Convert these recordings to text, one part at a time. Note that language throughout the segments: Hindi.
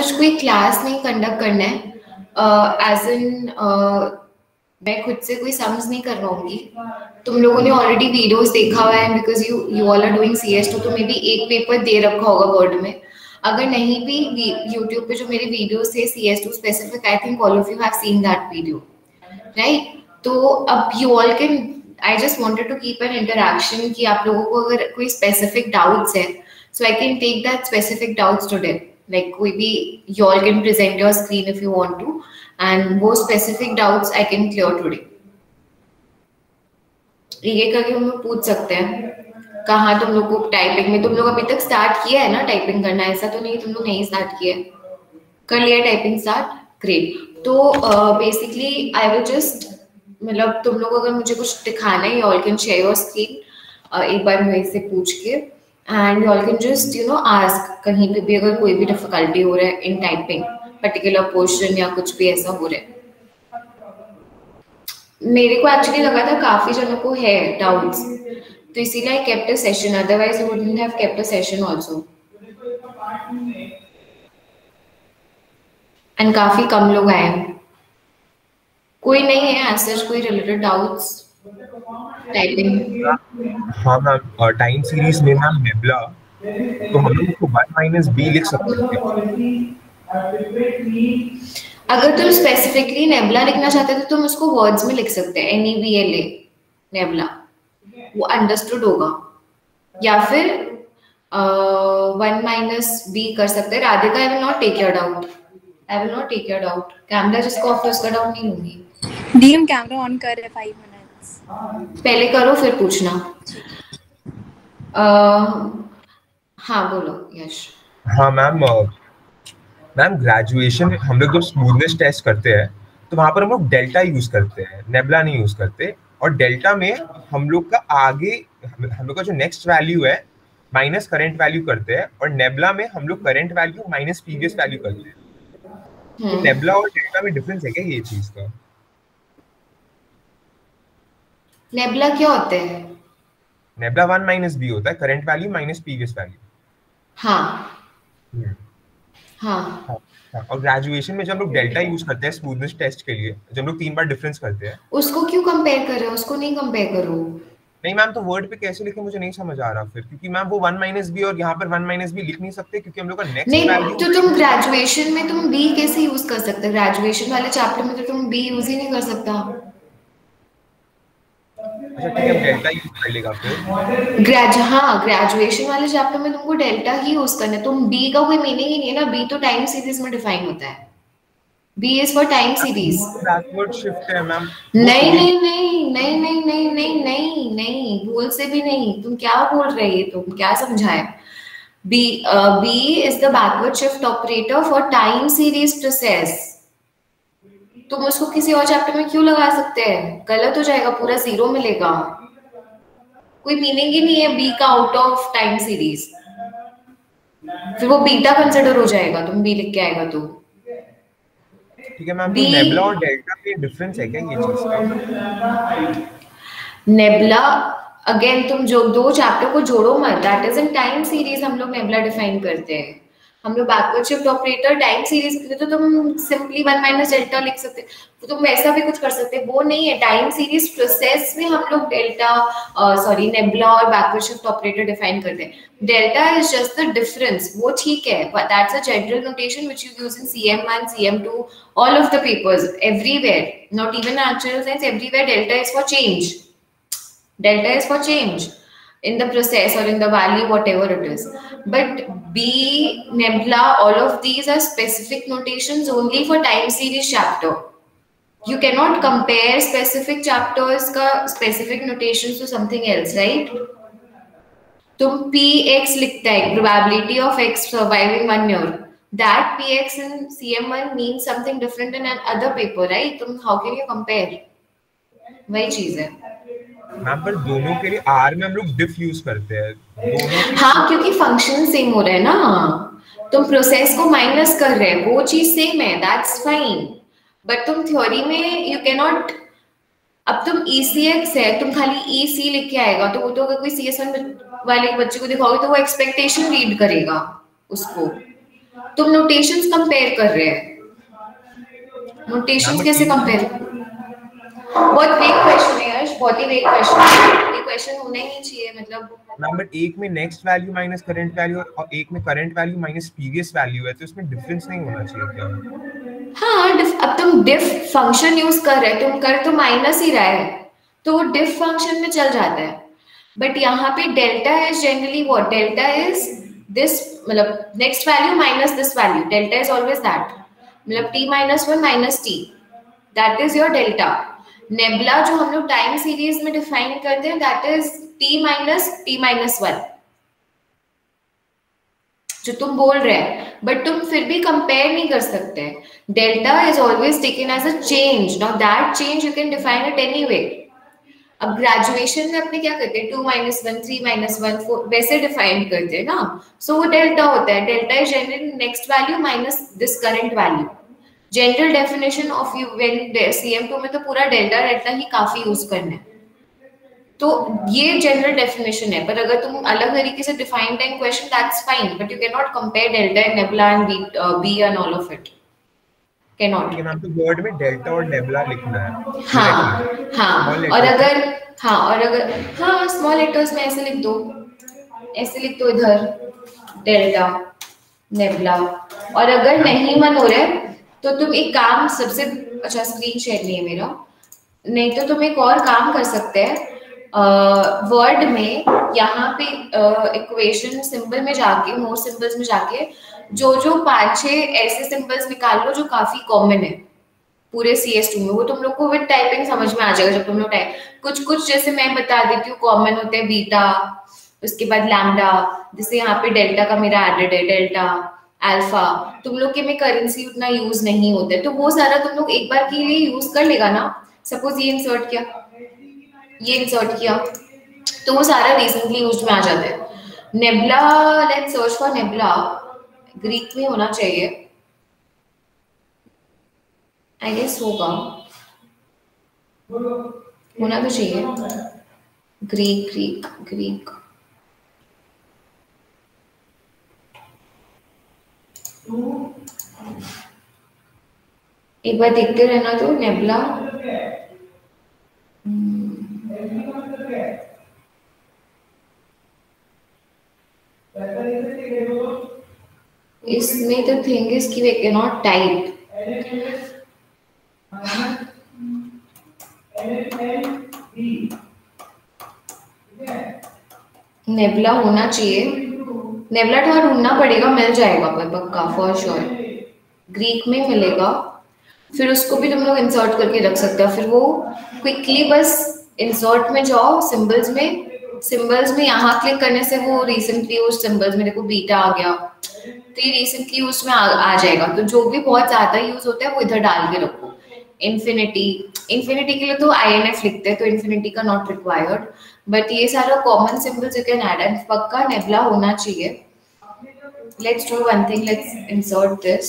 सच कोई क्लास नहीं कंडक्ट करना है एज इन मैं खुद से कोई समझ नहीं करवाऊँगी तुम लोगों ने ऑलरेडी वीडियोस देखा हुआ है because you you all are doing C S two तो मे बी एक पेपर दे रखा होगा वर्ड में। अगर नहीं भी यूट्यूब पे जो मेरे वीडियोस थे C S two specific I think all of you have seen that video right तो अब you all can I just wanted to keep an interaction कि आप लोगों को अगर कोई स्पेसिफिक डाउट्स है so I can take that specific doubts today like कोई भी you all can present your screen if you want to and वो specific doubts I can clear today ये करके हम पूछ सकते हैं, कहाँ तुम लोग को टाइपिंग में, तुम लोग अभी तक स्टार्ट किया है ना टाइपिंग करना? ऐसा तो नहीं तुम लोग नहीं स्टार्ट किया कर लिया टाइपिंग स्टार्ट ग्रेट तो बेसिकली आई विल जस्ट मतलब तुम लोग अगर मुझे कुछ दिखाना है all can share your screen एक बार मेरे से पूछ के and you all can just you know ask कहीं पे भी अगर कोई भी डिफिकल्टी हो रहा है इन टाइपिंग पर्टिकुलर पोर्शन या कुछ भी ऐसा हो रहा है। मेरे को एक्चुअली लगा था काफ़ी जनों को है डाउट्स तो इसीलिए I kept a session otherwise I wouldn't have kept a session also and काफ़ी कम लोग आए कोई नहीं है एज कोई रिलेटेड डाउट्स टाइपिंग हाँ मैम टाइम सीरीज़ में मैम नेबला तो हम लोग को 1 माइनस बी लिख सकते हैं। अगर तुम स्पेसिफिकली नेबला लिखना चाहते तो तुम उसको वर्ड्स में लिख सकते हैं N E V L A nabla वो अंडरस्टूड होगा। या फिर वन माइनस बी कर सकते हैं। Radhika I will not take your doubt I will not take your doubt camera जिसको ऑफ़ है उसका डाउट नहीं लूँगी डीएम कैमरा ऑन कर रहे 5 मिनट्स पहले करो फिर पूछना। uh, हाँ बोलो यश। हाँ मैम मैम ग्रेजुएशन में हम लोग जब स्मूथनेस टेस्ट करते हैं तो वहाँ पर हम लोग डेल्टा यूज़ करते हैं नेबला नहीं यूज़ करते। और डेल्टा में हम लोग का आगे हम लोग का जो नेक्स्ट वैल्यू है माइनस करंट वैल्यू करते हैं और नेबला में हम लोग current value minus previous value करते हैं। तो नेबला हम्म। और डेल्टा में डिफरेंस है क्या ये चीज़ का? नेबला क्या होते हैं? नेबला वन माइनस बी होता है current value minus previous value हाँ। हाँ। और ग्रेजुएशन में जब लोग डेल्टा यूज़ करते हैं स्मूथनेस टेस्ट के लिए जब लोग तीन बार डिफरेंस करते हैं। उसको क्यों कंपेयर कर रहे हो? उसको नहीं कंपेयर करो। नहीं मैम तो वर्ड पे कैसे लिखे मुझे नहीं समझ आ रहा फिर क्योंकि मैम वो वन माइनस बी और यहाँ पर वन माइनस बी लिख नहीं सकते क्योंकि हम लोग का नेक्स्ट नहीं तो तुम ग्रेजुएशन में तुम बी कैसे यूज़ कर सकते ग्रेजुएशन वाले चैप्टर में तो तुम बी यूज़ ही नहीं कर सकता। ग्रेज हाँ ग्रेजुएशन वाले चैप्टर में तुमको डेल्टा ही यूज़ करना है। तुम बी का कोई मीनिंग ही नहीं है ना। बी तो टाइम सीरीज़ में डिफाइन होता है। B is for time series backward shift है मैम नहीं नहीं नहीं नहीं नहीं नहीं नहीं नहीं नहीं भूल से भी नहीं। तुम क्या बोल रहे हो तुम क्या समझाए B B is the backward shift operator for time series process तुम उसको किसी और चैप्टर में क्यों लगा सकते हैं? गलत हो जाएगा पूरा ज़ीरो मिलेगा। कोई मीनिंग ही नहीं है बी का आउट ऑफ़ टाइम सीरीज़ फिर वो बीटा कंसिडर हो जाएगा तुम बी लिख के आएगा तो। ठीक है मैम तो नेबुला और डेल्टा में डिफरेंस है क्या ये चीज़ का? नेबुला अगेन तुम जो दो चैप्टर को जोड़ो मत that is in time series हम लोग नेबला डिफाइन करते हैं। हम लोग backward shift operator time series के लिए तो तुम सिंपली वन माइनस डेल्टा लिख सकते तो तुम ऐसा भी कुछ कर सकते वो नहीं है। टाइम सीरीज़ प्रोसेस में हम लोग डेल्टा सॉरी नेबुला और बैकवर्ड शिफ्ट ऑपरेटर डिफाइन करते हैं। Delta is just the difference वो ठीक है but that's a general notation which you use in CM1 CM2 all of the papers, everywhere, not even natural science everywhere delta is for change delta is for change in the process or in the value, whatever it is. But B, Nebula, all of these are specific notations only for time series chapter. You cannot compare specific chapters ka specific notations to something else, right? तुम पी एक्स लिखता है probability of x surviving one year. That px in CM1 means something different in another paper, right? तुम how can you compare? वही चीज है मैम पर दोनों के लिए आर में हम लोग डिफ यूज़ करते हैं। हाँ क्योंकि फ़ंक्शन सेम हो रहे हैं ना। तुम प्रोसेस को माइनस कर रहे हैं वो चीज़ सेम है दैट्स फाइन बट तुम थ्योरी में यू कैन नॉट अब तुम ईसीएक्स है तुम खाली ई सी लिख के आएगा तो वो तो अगर कोई सी एस वन वाले बच्चे को दिखाओगे तो वो एक्सपेक्टेशन रीड करेगा उसको। तुम नोटेशंस कंपेयर कर रहे हैं। नोटेशंस कैसे कंपेयर बहुत वेग क्वेश्चन है बहुत ही वेग क्वेश्चन है ये क्वेश्चन होना ही नहीं चाहिए मतलब। मैम बट एक में next value minus current value और एक में current value minus previous value है तो इसमें डिफरेंस नहीं होना चाहिए क्या? हाँ अब तुम डिफ फ़ंक्शन यूज़ कर रहे तुम कर तो माइनस ही रहा है तो वो डिफ फ़ंक्शन में चल जाता है। बट यहाँ पे delta is generally what delta is this मतलब next value minus this value delta is always that मतलब t minus one minus T that is your delta nabla जो हम लोग टाइम सीरीज़ में डिफाइन करते हैं that is t minus T minus one जो तुम बोल रहे हैं बट तुम फिर भी कंपेयर नहीं कर सकते. Delta is always taken as a change now that change you can define it any way अब ग्रेजुएशन में अपने क्या करते हैं? Two minus one three minus one four वैसे डिफाइन करते हैं ना. सो so, वो डेल्टा होता है. Delta is general next value minus this current value general definition of you when CM two में तो पूरा डेल्टा डेल्टा ही काफ़ी यूज़ करना है। तो ये जनरल डेफिनेशन है पर अगर तुम अलग तरीके से define in question that's fine but you can not compare delta and nebula and B B and all of it can not ये मैम तो वर्ड में डेल्टा और नेबुला लिखना है। हाँ हाँ और अगर हाँ और अगर हाँ स्मॉल लेटर्स में ऐसे लिख दो। ऐसे लिख दो इधर डेल्टा नेबुला और अगर नहीं मन हो रहा है तो तुम एक काम सबसे अच्छा स्क्रीन शेयर नहीं है मेरा। नहीं तो तुम एक और काम कर सकते हैं। वर्ड में यहाँ पे इक्वेशन सिंबल में जाके मोर सिंबल्स में जाके जो जो पाँच छह ऐसे सिंबल्स निकाल लो जो काफ़ी कॉमन है। पूरे सी एस टू में। वो तुम लोग को विद टाइपिंग समझ में आ जाएगा जब तुम लोग टाइप कुछ कुछ जैसे मैं बता देती हूँ कॉमन होते हैं बीटा उसके बाद लैमडा जैसे यहाँ पे डेल्टा का मेरा एडेड है डेल्टा अल्फ़ा तुम लोग के में करेंसी उतना यूज़ नहीं होता है। तो वो सारा तुम लोग एक बार के लिए यूज़ कर लेगा ना? सपोज़ ये इंसर्ट किया। ये इंसर्ट किया। तो वो सारा रिसेंटली यूज़ में आ जाता है। Nabla let's search for nabla Greek में होना चाहिए। आई गेस होगा। होना तो चाहिए। ग्रीक ग्रीक ग्रीक एक बार देखते रहना तो नेबला इसमें तो थिंग इज़ कि we can not type nabla होना चाहिए। नेवला वहाँ ढूंढना पड़ेगा मिल जाएगा पर पक्का फॉर श्योर ग्रीक में मिलेगा। फिर उसको भी तुम लोग इंसर्ट करके रख सकते हो। फिर वो क्विकली बस इंसर्ट में जाओ सिंबल्स में। सिंबल्स में यहाँ क्लिक करने से वो रिसेंटली उस सिंबल्स में देखो बीटा आ गया। तो ये रिसेंटली उसमें आ, आ जाएगा। तो जो भी बहुत ज़्यादा यूज़ होता है वो इधर डाल के रखो। इन्फिनिटी इन्फिनिटी के लिए तो आई एन एफ़ लिखते हैं तो इन्फिनिटी का नॉट रिक्वायर्ड बट ये सारा common symbols you can add and पक्का नेबला होना चाहिए। Let's do one thing let's insert this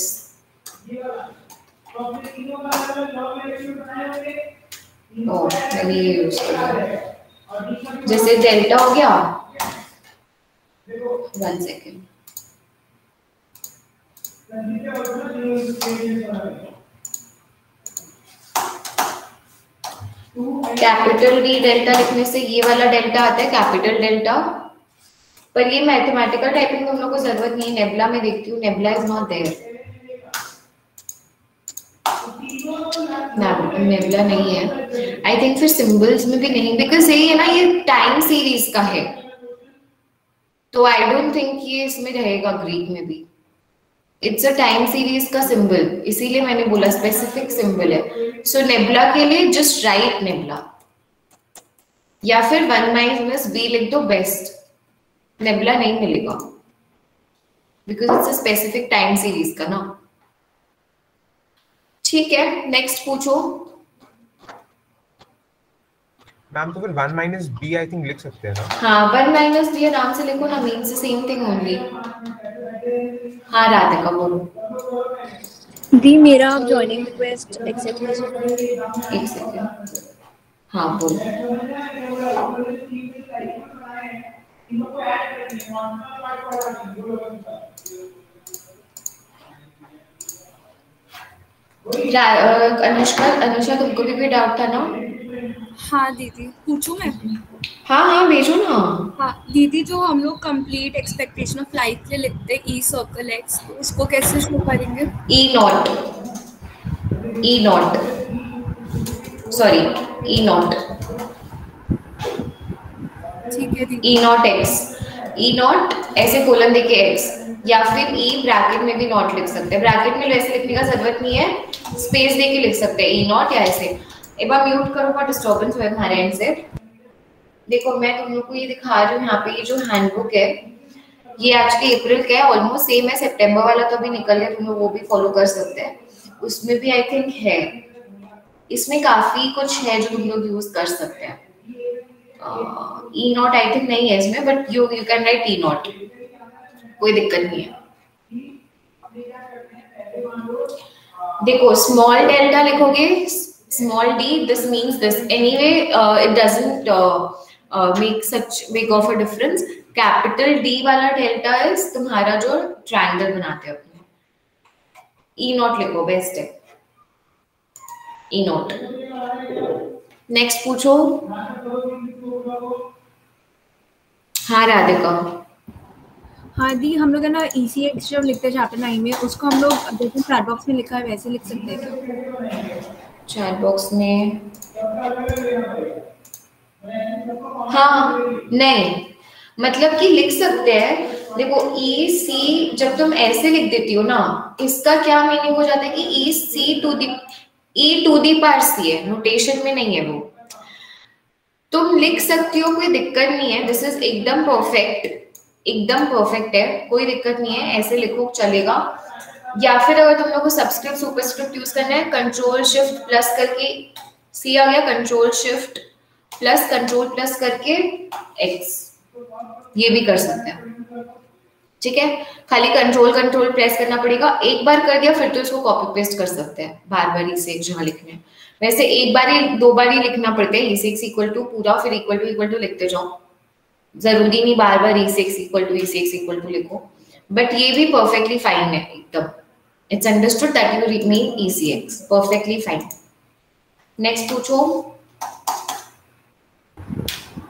जैसे डेल्टा हो गया। One second capital D delta लिखने से ये वाला डेल्टा आता है, कैपिटल डेल्टा। पर ये मैथमेटिकल टाइपिंग हम लोग को ज़रूरत नहीं है, नेबला में देखती हूँ, nabla is not there nabla नहीं है। आई थिंक फिर सिंबल्स में भी नहीं बिकॉज़ यही है ना, ये टाइम सीरीज़ का है। तो आई डोंट थिंक ये इसमें रहेगा ग्रीक में भी। इट्स अ टाइम सीरीज़ का सिंबल इसीलिए मैंने बोला स्पेसिफिक सिंबल है. सो so, नेबला के लिए जस्ट राइट नेबला या फिर वन माइनस बी लिख दो बेस्ट नेबला नहीं मिलेगा. Because it's a specific time series का ना. ठीक है नेक्स्ट पूछो. मैम तो फिर one minus B I think लिख सकते हैं ना? हाँ वन माइनस बी आराम से लिखो ना मीन्स सेम थिंग ओनली हाँ राधिका बोलो। दी मेरा आप जॉइनिंग रिक्वेस्ट एक्सेप्ट कर सकते एक सेकंड हाँ बोलो। अनुष्का अनुष्का तुमको भी कोई डाउट था ना? हाँ दीदी। पूछूँ मैं? हाँ हाँ भेजो ना। हाँ दीदी जो हम लोग कंप्लीट एक्सपेक्टेशन ऑफ़ लाइफ के लिखते हैं ई सर्कल एक्स उसको कैसे शो करेंगे? E naught E naught sorry E naught ठीक है दीदी। E naught X E naught ऐसे कोलन देके एक्स या फिर ई ब्रैकेट में भी नॉट लिख सकते हैं। ब्रैकेट में वैसे लिखने का ज़रूरत नहीं है। स्पेस देके लिख सकते हैं। ई नॉट या ऐसे। एक बार म्यूट करो का डिस्टर्बेंस हुआ हमारे एंड से। देखो, मैं तुम लोग को ये दिखा रही हूँ, यहाँ पे ये जो हैंडबुक है, ये एक्चुअली अप्रैल का है ऑलमोस्ट सेम है सितंबर वाला तो अभी निकल गया, तुम लोग वो भी फॉलो कर सकते हैं। उसमें भी आई थिंक है। इसमें काफ़ी कुछ है जो तुम लोग यूज़ कर सकते हैं। ई नॉट आई थिंक नहीं है इसमें but you you can write E naught कोई दिक्कत नहीं है। देखो स्मॉल डेल्टा लिखोगे small D this means this anyway it doesn't make such make of a difference capital D वाला डेल्टा इज़ तुम्हारा जो ट्रायंगल बनाते हैं। अपने ई नॉट लिखो बेस्ट है। ई नॉट नेक्स्ट पूछो। हाँ राधिका। हाँ दी हम लोग है ना ई सी एक्स जब लिखते हैं चैप्टर नाइन में, उसको हम लोग जैसे चैट बॉक्स में लिखा है, वैसे लिख सकते हैं चैट बॉक्स में। हाँ नहीं। मतलब कि लिख सकते हैं। देखो ई सी जब तुम ऐसे लिख देती हो ना, इसका क्या मीनिंग हो जाता है कि ई सी टू दी ई टू दी पार सी है नोटेशन में नहीं है वो। तुम लिख सकती हो, कोई दिक्कत नहीं है। दिस इज़ एकदम परफेक्ट एकदम परफेक्ट है। कोई दिक्कत नहीं है। ऐसे लिखो, चलेगा। या फिर अगर तुम लोग को सबस्क्रिप्ट सुपरस्क्रिप्ट यूज़ करना है कंट्रोल शिफ्ट प्लस करके सी आ गया control shift plus control plus करके एक्स ये भी कर सकते हैं। ठीक है? खाली कंट्रोल कंट्रोल प्रेस करना पड़ेगा। एक बार कर दिया, फिर तो इसको कॉपी पेस्ट कर सकते हैं। बार बार इसे जहाँ लिखने वैसे एक बार ही, दो बार ही लिखना पड़ता है। ई इक्वल टू पूरा, फिर इक्वल टू इक्वल टू लिखते जाओ। ज़रूरी नहीं बार बार E equal to E equal to लिखो। बट ये भी परफेक्टली फाइन है, एकदम। That you mean E C X perfectly fine next पूछो।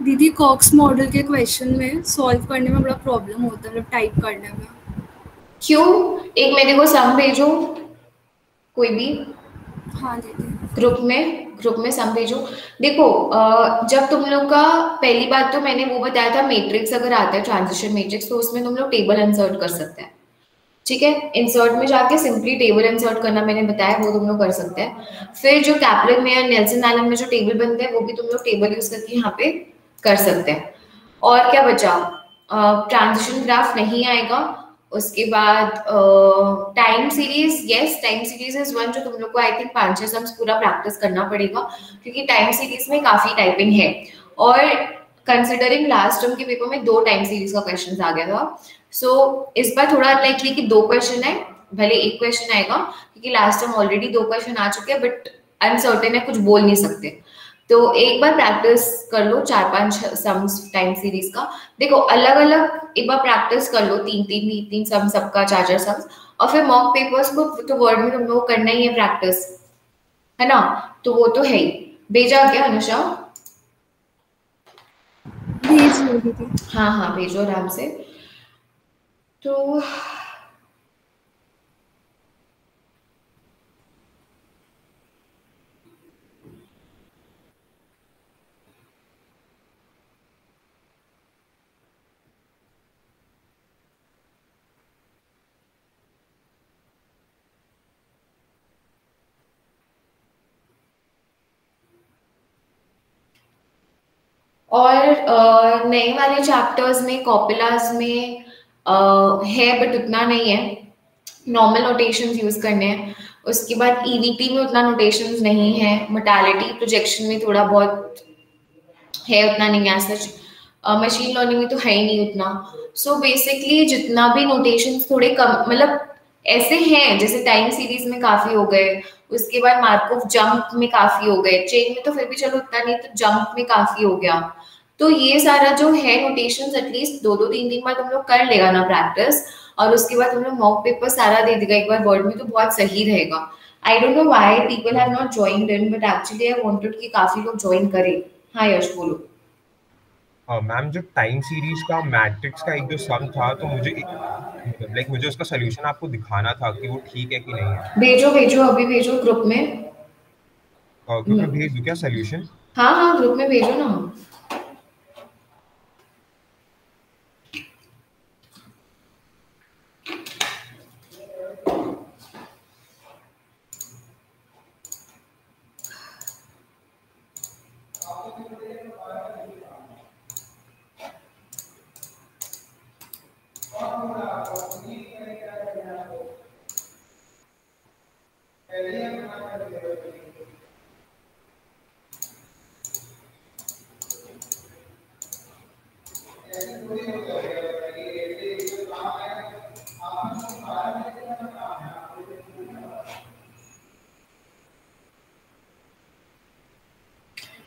दीदी कॉक्स मॉडल के क्वेश्चन में सॉल्व करने में बड़ा प्रॉब्लम होता है मतलब टाइप करने में। क्यों? एक मेरे को सम भेजो। कोई भी। हाँ दीदी। ग्रुप में ग्रुप में सम भेजो। देखो जब तुम लोग का पहली बात तो मैंने वो बताया था मैट्रिक्स अगर आता है ट्रांजिशन मैट्रिक्स तो उसमें तुम लोग टेबल इंसर्ट कर सकते हैं। ठीक है? इंसर्ट में जाके सिंपली टेबल इंसर्ट करना मैंने बताया, वो तुम लोग कर सकते हैं। फिर जो कैपलन में या नेल्सन एलन में जो टेबल बनते हैं, वो भी तुम लोग टेबल यूज़ करके यहाँ पे कर सकते हैं। और क्या बचा? ट्रांजिशन ग्राफ नहीं आएगा। उसके बाद time series yes time series is one जो तुम लोग को आई थिंक पाँच छह सम्स पूरा प्रैक्टिस करना पड़ेगा, क्योंकि टाइम सीरीज़ में काफ़ी टाइपिंग है। और कंसिडरिंग लास्ट टर्म के पेपर में दो टाइम सीरीज़ का क्वेश्चन आ गया था। सो so, इस बार थोड़ा अनलाइकली कि दो क्वेश्चन है भले एक क्वेश्चन आएगा क्योंकि लास्ट टाइम ऑलरेडी दो क्वेश्चन आ चुके हैं बट अनसर्टेन है कुछ बोल नहीं सकते। तो एक बार प्रैक्टिस कर लो चार पाँच सम्स टाइम सीरीज़ का। देखो अलग अलग एक बार प्रैक्टिस कर लो तीन तीन तीन तीन सम सबका चार चार सम्स और फिर मॉक पेपर्स को तो वर्ड में तुम लोग करना ही है प्रैक्टिस है ना? तो वो तो है ही। भेजा क्या अनुषा? भेज हाँ हाँ भेजो आराम से। तो और नए वाले चैप्टर्स में कॉपिलास में अ, है बट उतना नहीं है। नॉर्मल नोटेशन यूज़ करने हैं। उसके बाद ईवीटी में उतना नोटेशन नहीं है। मोटालिटी प्रोजेक्शन में थोड़ा बहुत है उतना नहीं है सच मशीन लर्निंग में तो है ही नहीं उतना। सो so बेसिकली जितना भी नोटेशन थोड़े कम मतलब ऐसे हैं जैसे टाइम सीरीज़ में काफ़ी हो गए। उसके बाद मार्कोव जंप में काफ़ी हो गए। चेन में तो फिर भी चलो उतना नहीं तो जंप में काफ़ी हो गया। तो ये सारा जो है नोटेशंस एटलीस्ट दो दो तीन तीन बार तुम लोग कर लेगा ना प्रैक्टिस और उसके बाद हम लोग मॉक पेपर सारा दे देगा। एक बार वर्ड में तो बहुत सही रहेगा। I don't know why people have not joined in but actually I wanted कि काफ़ी लोग ज्वाइन करें। हाँ यश बोलो। मैम uh, जो टाइम सीरीज़ का मैट्रिक्स का एक जो सम था तो मुझे लाइक like, मुझे उसका सोल्यूशन आपको दिखाना था कि वो ठीक है कि नहीं है। भेजो भेजो अभी भेजो ग्रुप में। ग्रुप uh, में भेज दूँ क्या सोल्यूशन हाँ हाँ ग्रुप में भेजो ना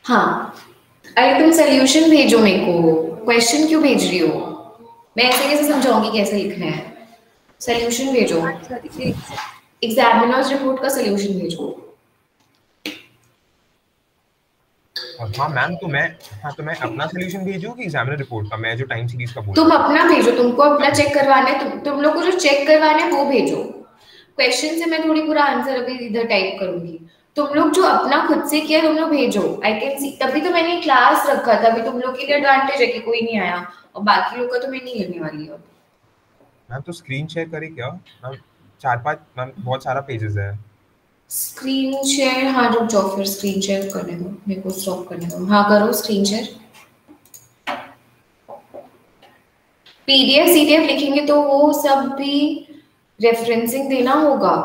हाँ अरे तुम सोल्यूशन भेजो मेरे को। क्वेश्चन क्यों भेज रही हो? मैं ऐसे कैसे समझाऊँगी कैसे लिखना है? सोल्यूशन भेजो। एग्जामिनर्स रिपोर्ट का सोल्यूशन भेजो। हाँ मैम तो मैं हाँ तो मैं अपना सोल्यूशन भेजूँ कि एग्जामिनर रिपोर्ट का? मैं जो टाइम सीरीज़ का बोल तुम अपना भेजो तुमको अपना चेक करवाना है तुम तुम लोग को जो चेक करवाना है वो भेजो। क्वेश्चन से मैं थोड़ी पूरा आंसर अभी इधर टाइप करूँगी। तुम लोग जो अपना खुद से किया तुम लोग भेजो। आई कैन सी तभी तो मैंने क्लास रखा था अभी तुम लोग के लिए एडवांटेज है कि कोई नहीं आया और बाकी लोग का तो मैं नहीं लेने वाली अब मैम तो स्क्रीन शेयर करें क्या? मैम चार पाँच मैम बहुत सारा पेजेस है। स्क्रीन शेयर हाँ रुक जाओ फिर स्क्रीन शेयर करने दो। मेरे को स्टॉप करने दो। हाँ करो स्क्रीन शेयर पीडीएफ सीडीएफ लिखेंगे तो वो सब भी रेफरेंसिंग देना होगा।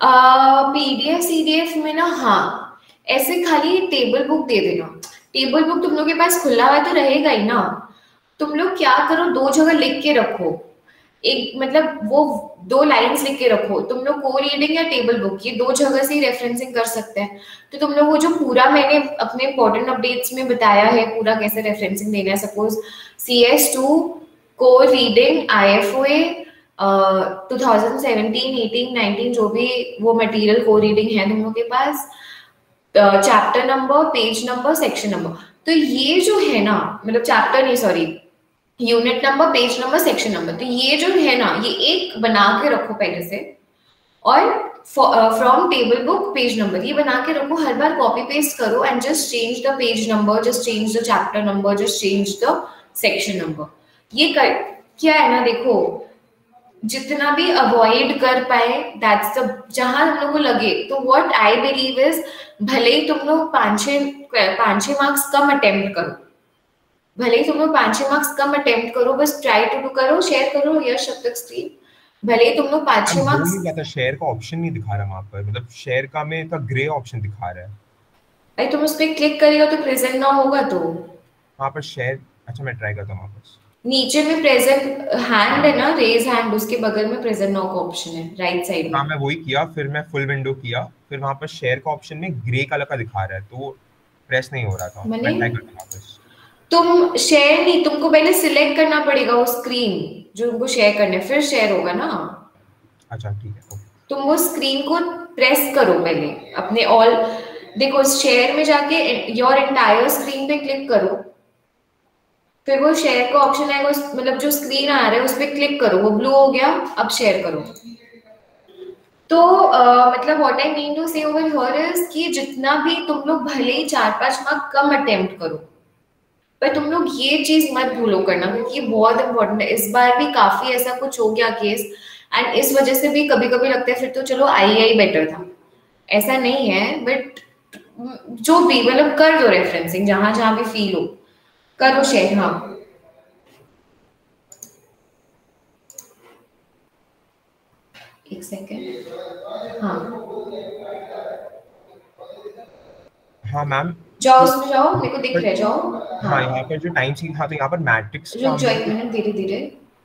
पीडीएफ सीडीएफ में ना हाँ ऐसे खाली टेबल बुक दे देना। टेबल बुक तुम लोग के पास खुला हुआ तो रहेगा ही ना। तुम लोग क्या करो, दो जगह लिख के रखो। एक मतलब वो दो लाइंस लिख के रखो। तुम लोग को रीडिंग या टेबल बुक ये दो जगह से ही रेफरेंसिंग कर सकते हैं। तो तुम लोग वो जो पूरा मैंने अपने इंपॉर्टेंट अपडेट्स में बताया है, पूरा कैसे रेफरेंसिंग देना है। सपोज़ सी एस टू को reading I F O A 2017, 18, 19 जो भी वो मटेरियल को रीडिंग है लोग के पास chapter number page number section number तो ये जो है ना मतलब चैप्टर नहीं sorry unit number page number section number तो ये जो है ना ये एक बना के रखो पहले से और from table book page number ये बना के रखो हर बार कॉपी पेस्ट करो and just change the page number just change the chapter number just change the section number ये कर क्या है ना देखो जितना भी अवॉइड कर पाए दैट्स द जहाँ हम लोग को लगे तो व्हाट आई बिलीव इज़ भले ही तुम लोग पाँच पाँच मार्क्स कम अटेम्प्ट करो। भले ही तुम लोग पाँच मार्क्स कम अटेम्प्ट करो बस ट्राई टू डू करो शेयर करो यश अब तक स्क्रीन भले ही तुम लोग पाँच मार्क्स नहीं था शेयर का ऑप्शन नहीं दिखा रहा वहाँ पर। मतलब शेयर का में तो ग्रे ऑप्शन दिखा रहा है। अरे तुम उस पर क्लिक करेगा तो प्रेजेंट ना होगा तो। वहाँ पर शेयर अच्छा मैं ट्राई करता हूँ वापस नीचे में प्रेजेंट हैंड है ना रेज हैंड उसके बगल में प्रेजेंट नाउ का ऑप्शन है राइट साइड में। हाँ मैं वही किया फिर मैं फुल विंडो किया फिर वहाँ पर शेयर का ऑप्शन में ग्रे कलर का दिखा रहा है तो प्रेस नहीं हो रहा था। मैं ट्राई करता हूँ तुम शेयर नहीं तुमको पहले सिलेक्ट करना पड़ेगा वो स्क्रीन जो तुमको शेयर करने फिर शेयर होगा ना। अच्छा ठीक है तुम वो स्क्रीन को प्रेस करो पहले अपने ऑल देखो शेयर में जाके योर एंटायर स्क्रीन पे क्लिक करो फिर वो शेयर का ऑप्शन आएगा मतलब जो स्क्रीन आ रहा है उस पर क्लिक करो। वो ब्लू हो गया अब शेयर करो। तो uh, मतलब what I mean to say over here is कि जितना भी तुम लोग भले ही चार पाँच मार्क कम अटेम्प्ट करो पर तुम लोग ये चीज़ मत भूलो करना क्योंकि ये बहुत इंपॉर्टेंट है। इस बार भी काफ़ी ऐसा कुछ हो गया केस एंड इस वजह से भी कभी कभी लगता है फिर तो चलो आई आई बेटर था। ऐसा नहीं है बट जो भी मतलब कर दो रेफरेंसिंग जहाँ जहाँ भी फील हो। करो शेयर हाँ। एक सेकेंड हाँ। हाँ मैम जाओ उसमें जाओ मेरे को दिख रहा है जाओ। हाँ, हाँ यहाँ पर जो टाइम सीरीज़ हाँ तो यहाँ पर मैट्रिक्स रुक जाओ एक मिनट धीरे धीरे।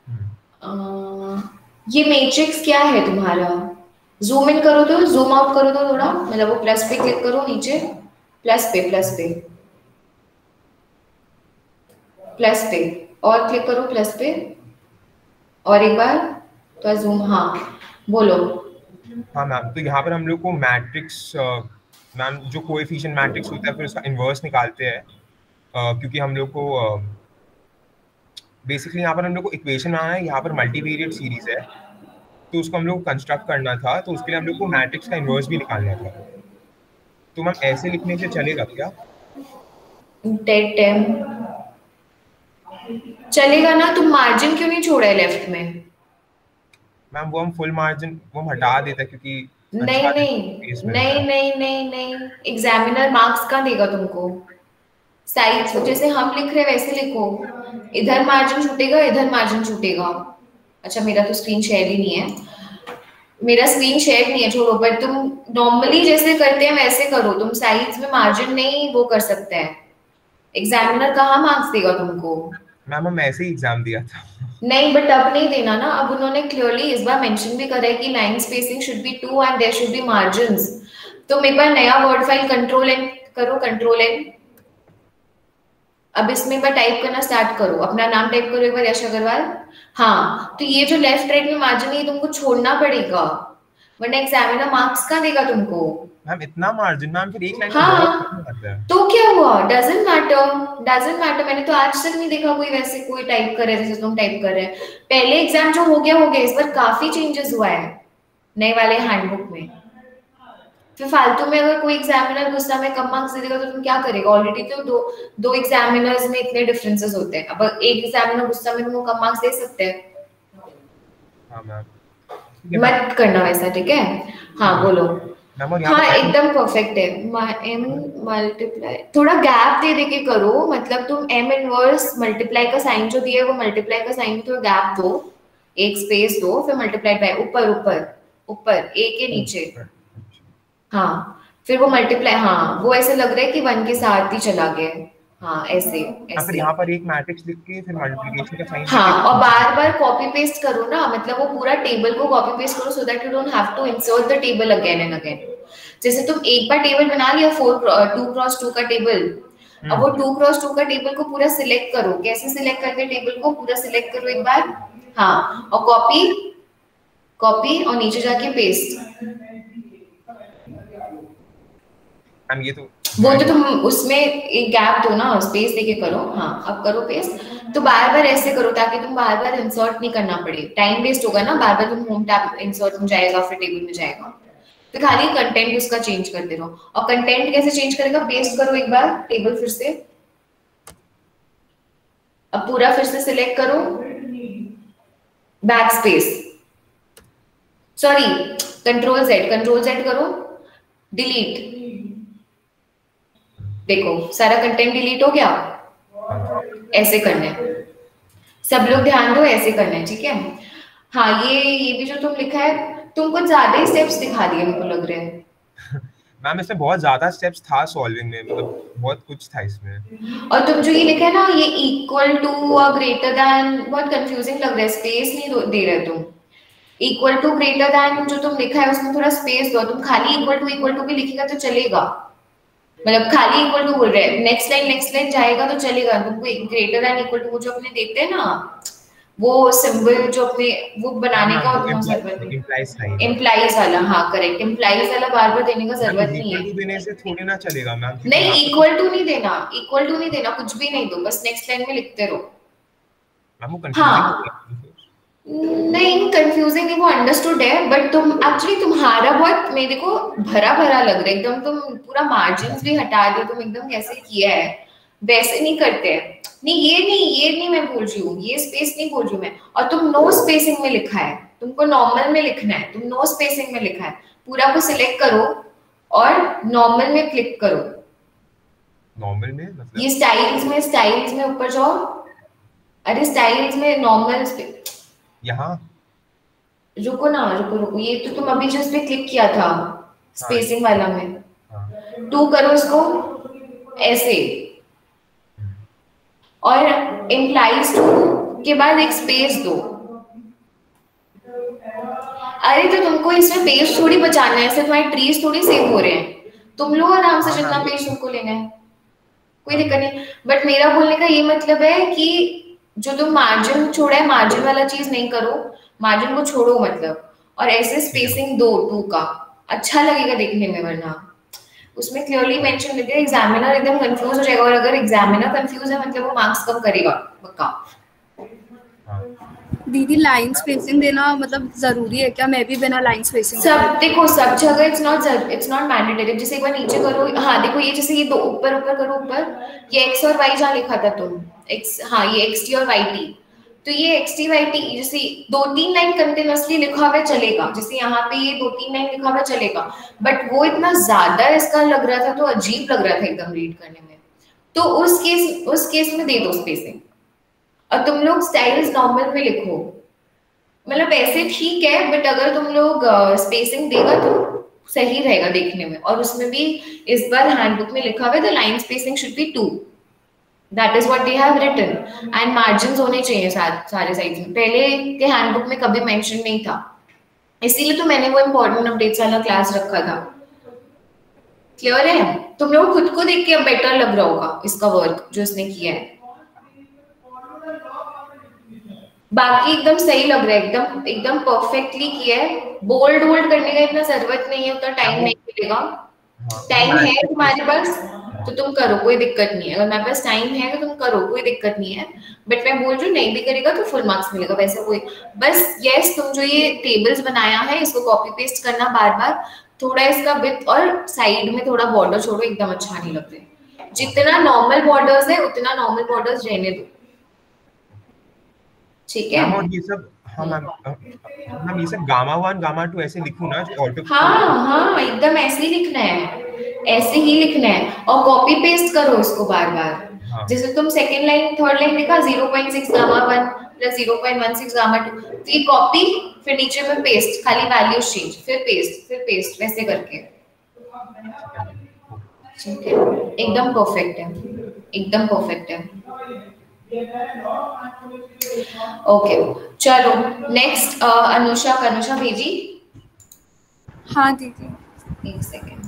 हम्म। ये मैट्रिक्स क्या है तुम्हारा? जूम इन करो तो जूम आउट करो तो थोड़ा। मतलब वो प्लस पे क्लिक करो नीचे। प्लस पे प्लस पे। प्लस पे। और क्लिक करो प्लस पे। और एक बार तो अजूम हाँ बोलो। हाँ मैम तो यहाँ पर हम लोग को मैट्रिक्स मैम जो कोएफिशिएंट मैट्रिक्स होता है फिर उसका इन्वर्स निकालते हैं। uh, क्योंकि हम लोग को बेसिकली uh, यहाँ पर हम लोग को इक्वेशन बनाना है यहाँ पर मल्टीवेरिएट सीरीज़ है। तो उसको हम लोग कंस्ट्रक्ट करना था तो उसके लिए हम लोग को मैट्रिक्स का इन्वर्स भी निकालना था। तो मैम ऐसे लिखने से चलेगा क्या? टेम चलेगा ना? तुम मार्जिन क्यों नहीं छोड़ा है लेफ़्ट में? मैम वो हम फुल मार्जिन वो हम हटा देते क्योंकि नहीं अच्छा नहीं नहीं नहीं नहीं नहीं। एग्जामिनर मार्क्स कहाँ देगा तुमको? साइड जैसे हम लिख रहे वैसे लिखो। इधर मार्जिन छूटेगा इधर मार्जिन छूटेगा। अच्छा मेरा तो स्क्रीन शेयर ही नहीं है। मेरा स्क्रीन शेयर नहीं है छोड़ो पर तुम नॉर्मली जैसे करते हैं वैसे करो। तुम साइड्स में मार्जिन नहीं वो कर सकते हैं। एग्जामिनर कहाँ मार्क्स देगा तुमको? मैम हम ऐसे ही एग्ज़ाम दिया था। नहीं बट अब नहीं देना ना। अब उन्होंने क्लियरली इस बार मेंशन भी करा है कि line spacing should be two and there should be margins तो एक बार नया वर्ड फ़ाइल कंट्रोल एन करो कंट्रोल एन अब इसमें बार टाइप करना स्टार्ट करो। अपना नाम टाइप करो एक बार, यश अग्रवाल। हाँ तो ये जो लेफ़्ट राइट में मार्जिन है तुमको छोड़ना पड़ेगा। वरना एग्जामिनर मार्क्स कहाँ देगा तुमको? मैम इतना मार्जिन मैम फिर एक लाइन हाँ। तो क्या हुआ? डजेंट मैटर डजेंट मैटर मैंने तो आज तक नहीं देखा कोई वैसे कोई टाइप कर रहे जैसे तुम टाइप कर रहे पहले एग्ज़ाम जो हो गया हो गया। इस बार काफ़ी चेंजेस हुआ है नए वाले हैंडबुक में। फिर फालतू में अगर कोई एग्जामिनर गुस्सा में कम मार्क्स दे देगा तो तुम क्या करेगा? ऑलरेडी तो दो दो एग्जामिनर्स में इतने डिफरेंसेस होते हैं। अब एक एग्जामिनर गुस्सा में तुमको कम मार्क्स दे सकते हाँ। है, मैम। मत करना वैसा ठीक है? हाँ बोलो। और यहाँ हाँ एकदम परफेक्ट है। एम मल्टीप्लाई थोड़ा गैप दे दे के करो मतलब तुम एम इनवर्स मल्टीप्लाई का साइन जो दिया है वो मल्टीप्लाई का साइन थोड़ा गैप दो। एक स्पेस दो फिर मल्टीप्लाई बाय ऊपर ऊपर ऊपर ए के नीचे। हाँ फिर वो मल्टीप्लाई हाँ वो ऐसे लग रहा है कि वन के साथ ही चला गया है। ऐसे हाँ, फिर यहाँ पर एक मैट्रिक्स लिख के फिर मल्टीप्लिकेशन का साइन हाँ और बार बार कॉपी पेस्ट करो ना मतलब वो पूरा टेबल को कॉपी पेस्ट करो so that you don't have to insert the table again and again जैसे तुम एक बार टेबल बना लिया फोर टू क्रॉस टू का टेबल अब वो टू क्रॉस टू का टेबल को पूरा सिलेक्ट करो। कैसे सिलेक्ट करते टेबल को? पूरा सिलेक्ट करो एक बार। हाँ और कॉपी कॉपी और नीचे जाके पेस्ट मैम ये तो वो तो तुम उसमें एक गैप दो ना स्पेस देके करो। हाँ अब करो पेस्ट तो बार बार ऐसे करो ताकि तुम बार बार इंसर्ट नहीं करना पड़े। टाइम वेस्ट होगा ना बार बार तुम होम टैब इंसर्ट में जाएगा फिर टेबल में जाएगा। तो खाली कंटेंट उसका चेंज करते रहो। और कंटेंट कैसे चेंज करेगा? पेस्ट करो एक बार टेबल फिर से। अब पूरा फिर से सिलेक्ट करो। Backspace sorry control Z control Z करो। डिलीट देखो सारा कंटेंट डिलीट हो गया? ऐसे करना है। सब लोग ध्यान दो ऐसे करना है ठीक है? हाँ ये ये भी जो तुम लिखा है तुम कुछ ज़्यादा ही स्टेप्स दिखा दिए मेरे को लग रहे हैं। मैम इसमें बहुत ज़्यादा स्टेप्स था सॉल्विंग में मतलब बहुत कुछ था इसमें। और तुम जो ये लिखा है ना ये इक्वल टू और ग्रेटर देन बहुत कंफ्यूजिंग लग रहा है स्पेस नहीं दे रहे तुम। इक्वल टू ग्रेटर देन जो तुम लिखा है उसमें थोड़ा स्पेस दो। तुम खाली इक्वल टू इक्वल टू भी लिखेगा तो चलेगा। मतलब खाली इक्वल टू बोल रहे हैं। नेक्स्ट लाइन नेक्स्ट लाइन जाएगा तो चलेगा। तुमको ग्रेटर देन इक्वल टू वो जो अपने देखते हैं ना वो सिंबल जो अपने वो बनाने का उतना ज़रूरत नहीं। इम्प्लाइज वाला हाँ करेक्ट इम्प्लाइज वाला बार बार देने का ज़रूरत नहीं है। देने से थोड़ी ना चलेगा मैम नहीं इक्वल टू नहीं देना। इक्वल टू नहीं देना कुछ भी नहीं दो। बस नेक्स्ट लाइन में लिखते रहो। मैम वो हाँ। नहीं कंफ्यूजिंग नहीं वो अंडरस्टूड है बट तुम एक्चुअली तुम्हारा बहुत मेरे को भरा भरा लग रहा है। एकदम तुम पूरा मार्जिन भी हटा दो तुम एकदम कैसे किया है? वैसे नहीं करते हैं। नहीं ये नहीं ये नहीं मैं बोल रही हूँ ये स्पेस नहीं बोल रही हूँ मैं। और तुम नो स्पेसिंग में लिखा है। तुमको नॉर्मल में लिखना है तुम नो स्पेसिंग में लिखा है। पूरा को सिलेक्ट करो और नॉर्मल में क्लिक करो। नॉर्मल में मतलब? ये स्टाइल्स में स्टाइल्स में ऊपर जाओ। अरे स्टाइल्स में नॉर्मल यहाँ। रुको ना रुको रुको। ये तो तुम अभी जो इस पे क्लिक किया था स्पेसिंग वाला में। हाँ। टू करो इसको ऐसे। और इम्प्लाइज टू के बाद एक स्पेस दो। अरे तो तुमको इसमें पेज थोड़ी बचाना है ऐसे तुम्हारे ट्रीज थोड़ी सेव हो रहे हैं। तुम लोग आराम से जितना पेज तुमको लेना है। कोई दिक्कत नहीं। बट मेरा बोलने का ये मतलब है कि जो तुम मार्जिन छोड़ा है मार्जिन वाला चीज़ नहीं करो मार्जिन को छोड़ो मतलब। और ऐसे स्पेसिंग दो टू का। अच्छा लगेगा देखने में वरना। उसमें क्लियरली मेंशन लिखे एग्जामिनर एकदम कंफ्यूज हो जाएगा। और अगर एग्जामिनर कंफ्यूज है मतलब वो मार्क्स कम करेगा पक्का। दीदी लाइन स्पेसिंग देना मतलब ज़रूरी है क्या? मैं भी बिना लाइन स्पेसिंग सब, देखो, सब जगह it's not it's not mandatory जैसे एक बार नीचे करो हाँ देखो, ये जैसे ये दो ऊपर ऊपर करो, ऊपर, ये एक्स और वाई जहाँ लिखा था तुम एक्स हाँ ये एक्स टी और वाई टी तो ये एक्स टी वाई टी जैसे दो तीन लाइन कंटिन्यूसली लिखा हुआ चलेगा. जैसे यहाँ पे ये दो तीन लाइन लिखा हुआ चलेगा. बट वो इतना ज़्यादा इसका लग रहा था तो अजीब लग रहा था एकदम रीड करने में. तो उस केस उस केस में दे दो स्पेसिंग और तुम लोग स्टाइल्स नॉर्मल में लिखो। मतलब ऐसे ठीक है बट अगर तुम लोग स्पेसिंग देगा तो सही रहेगा देखने में। और उसमें भी इस बार हैंडबुक में लिखा हुआ है the line spacing should be two that is what they have written and margin होने चाहिए सारे साइड में। पहले के हैंडबुक में कभी मेंशन नहीं था। इसीलिए तो मैंने वो इम्पोर्टेंट अपडेट्स वाला क्लास रखा था। क्लियर है? तुम लोग खुद को देख के अब बेटर लग रहा होगा इसका वर्क जो इसने किया है। बाकी एकदम सही लग रहा है एकदम एकदम परफेक्टली किया है। बोल्ड वोल्ड करने का इतना ज़रूरत नहीं है उतना टाइम नहीं मिलेगा। टाइम हाँ, है तुम्हारे पास तो तुम करो कोई दिक्कत नहीं है। अगर मेरे पास टाइम है तो तुम करो कोई दिक्कत नहीं है। बट मैं बोल रही हूँ नहीं भी करेगा तो फुल मार्क्स मिलेगा वैसा कोई। बस यस तुम जो ये टेबल्स बनाया है इसको कॉपी पेस्ट करना बार बार थोड़ा इसका विथ और साइड में थोड़ा बॉर्डर छोड़ो एकदम अच्छा नहीं लग रहा जितना नॉर्मल बॉर्डर्स है उतना नॉर्मल बॉर्डर्स रहने दो। ठीक है? और ये सब हाँ मैम मैम ये सब गामा वन गामा टू ऐसे लिखूं ना जो ऑटो हाँ हाँ एकदम ऐसे ही लिखना है। ऐसे ही लिखना है। और कॉपी पेस्ट करो इसको बार बार हाँ. जैसे तुम सेकंड लाइन थर्ड लाइन लिखा 0.6 gamma one plus 0.16 gamma two तो ये कॉपी फिर नीचे में पेस्ट खाली वैल्यू चेंज फिर पेस्ट फिर पेस्ट वैसे करके। ठीक है। एकदम परफेक्ट है। एकदम परफेक्ट है। ओके चलो नेक्स्ट अनुषा अनुषा भेजी हाँ दीदी। एक सेकेंड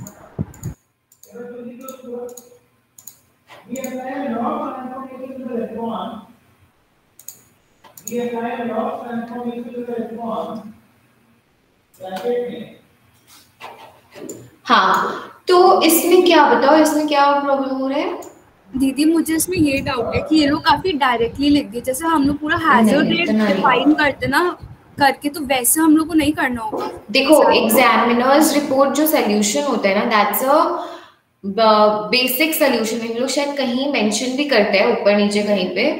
हाँ तो इसमें क्या बताओ? इसमें क्या प्रॉब्लम हो रहा है? दीदी मुझे इसमें ये डाउट है कि ये लोग काफ़ी डायरेक्टली लिख दिए जैसे हम लोग पूरा हैजर्ड रेट डिफाइन करते ना करके तो वैसे हम लोग को नहीं करना होगा। देखो एग्जामिनर्स रिपोर्ट जो सोल्यूशन होता है ना दैट्स अ बेसिक सोल्यूशन इन लोग शायद कहीं मेंशन भी करते हैं ऊपर नीचे कहीं पे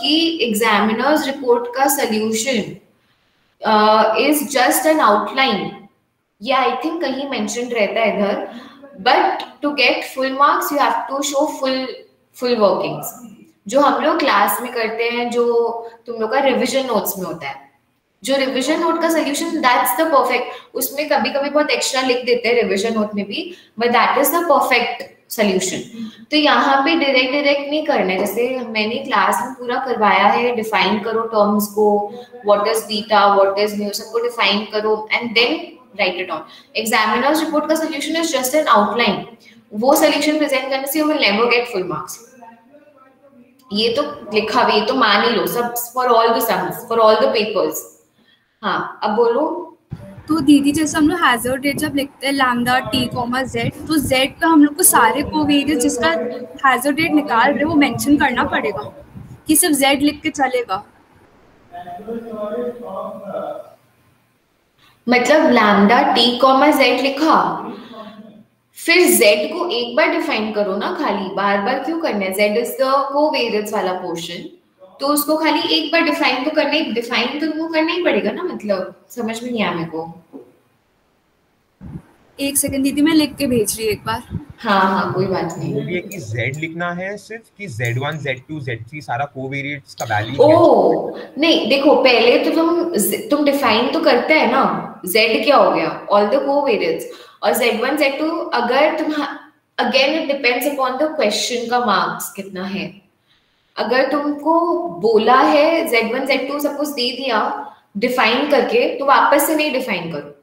कि एग्जामिनर्स रिपोर्ट का solution is just an outline ये आई थिंक कहीं मेंशन रहता है इधर but to get full marks you have to show full full workings जो हम लोग क्लास में करते हैं, जो तुम लोग का रिविजन नोट्स में होता है। जो रिविजन नोट का सोल्यूशन दैट्स द परफेक्ट उसमें कभी कभी बहुत एक्स्ट्रा लिख देते हैं रिविजन नोट में भी but that is the perfect solution तो यहाँ पे डायरेक्ट डायरेक्ट नहीं करना जैसे मैंने क्लास में पूरा करवाया है डिफाइन करो टर्म्स को what is beta what is nu सबको डिफाइन करो and then write it on examiners report का solution is just an outline वो सोल्यूशन प्रेजेंट करने से you will never get full marks ये तो लिखा हुआ ये तो मान ही लो सब for all the sums for all the papers हाँ अब बोलो। तो दीदी जैसे हम लोग हैजर्ड डेट जब लिखते हैं लैम्डा टी कॉमा जेड तो जेड का हम लोग को सारे कोवेरियंस जिसका हैजर्ड डेट निकाल रहे वो मेंशन करना पड़ेगा कि सिर्फ़ जेड लिख के चलेगा। मतलब लैम्डा टी कॉमा जेड लिखा फिर z को एक बार डिफाइन करो ना खाली, बार बार क्यों करना है? Z इज़ द कोवेरियंस वाला पोर्शन तो उसको खाली एक बार डिफाइन तो करना ही डिफाइन तो वो करना ही पड़ेगा ना मतलब समझ में नहीं आया मेरे को। एक सेकंड दीदी मैं लिख के भेज रही हूँ एक बार। हाँ हाँ कोई बात नहीं। वो भी है कि z लिखना है सिर्फ़ कि z1 z2 z3 सारा कोवेरिएंट्स का वैल्यू ओ नहीं देखो पहले तो तुम तुम डिफाइन तो करते हैं ना। Z क्या हो गया? ऑल द कोवेरिएंट्स और Z1 Z2 अगर तुम again it depends upon the question का मार्क्स कितना है। अगर तुमको बोला है Z1 Z2 सपोज़ दे दिया डिफाइन करके तो वापस से नहीं डिफाइन करो।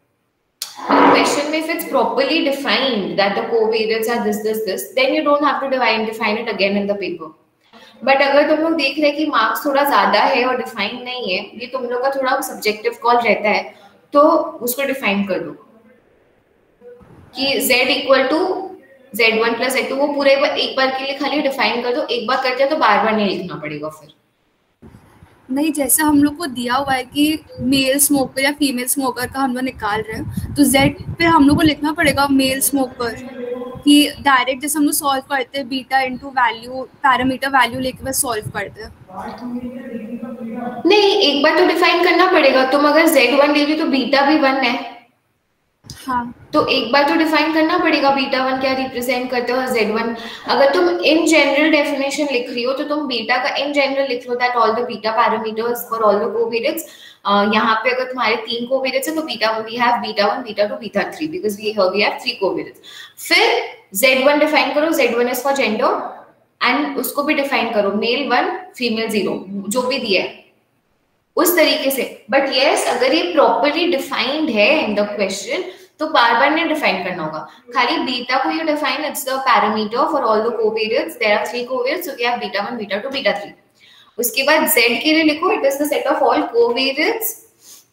Question, if it's properly defined that the covariates are this this this, then you don't have to divine, define it again in the paper. But अगर तुम लोग देख रहे हैं कि मार्क्स थोड़ा ज़्यादा है और डिफाइन नहीं है, ये तुम लोग का थोड़ा सब्जेक्टिव कॉल रहता है तो उसको डिफाइन कर दो। कि z equal to Z one plus Z two वो पूरे एक बार के लिए खाली डिफाइन कर दो, एक बार करते तो बार बार नहीं लिखना पड़ेगा फिर। नहीं, जैसा हम लोग को दिया हुआ है कि मेल स्मोकर या फीमेल स्मोकर का हम लोग निकाल रहे हैं तो जेड पे हम लोग को लिखना पड़ेगा मेल स्मोकर कि डायरेक्ट जैसे हम लोग सॉल्व करते हैं beta into value parameter value लेके बस सॉल्व करते हैं। नहीं, एक बार तो डिफाइन करना पड़ेगा, तुम अगर जेड वन ले तो बीटा भी वन है। हाँ तो एक बार तो डिफाइन करना पड़ेगा बीटा वन क्या रिप्रेजेंट करते हो जेड वन अगर तुम इन जनरल डेफिनेशन लिख रही हो तो तुम बीटा का इन जनरल लिख लो that all the beta parameters for all the covariates यहाँ पे अगर तुम्हारे तीन कोवेरिएंट्स है तो beta one we have beta one beta two beta three because we here we have three covariates फिर जेड वन डिफाइन करो Z one is for gender and उसको भी डिफाइन करो मेल वन फीमेल ज़ीरो जो भी दिया है। उस तरीके से। बट यस yes, अगर ये प्रॉपरली डिफाइंड है इन द क्वेश्चन तो बार बार नहीं डिफाइन करना होगा खाली बीटा को you define it's the parameter for all the covariates there are three covariates so we have beta 1 beta 2 beta 3 उसके बाद z के लिए लिखो it is the set of all covariates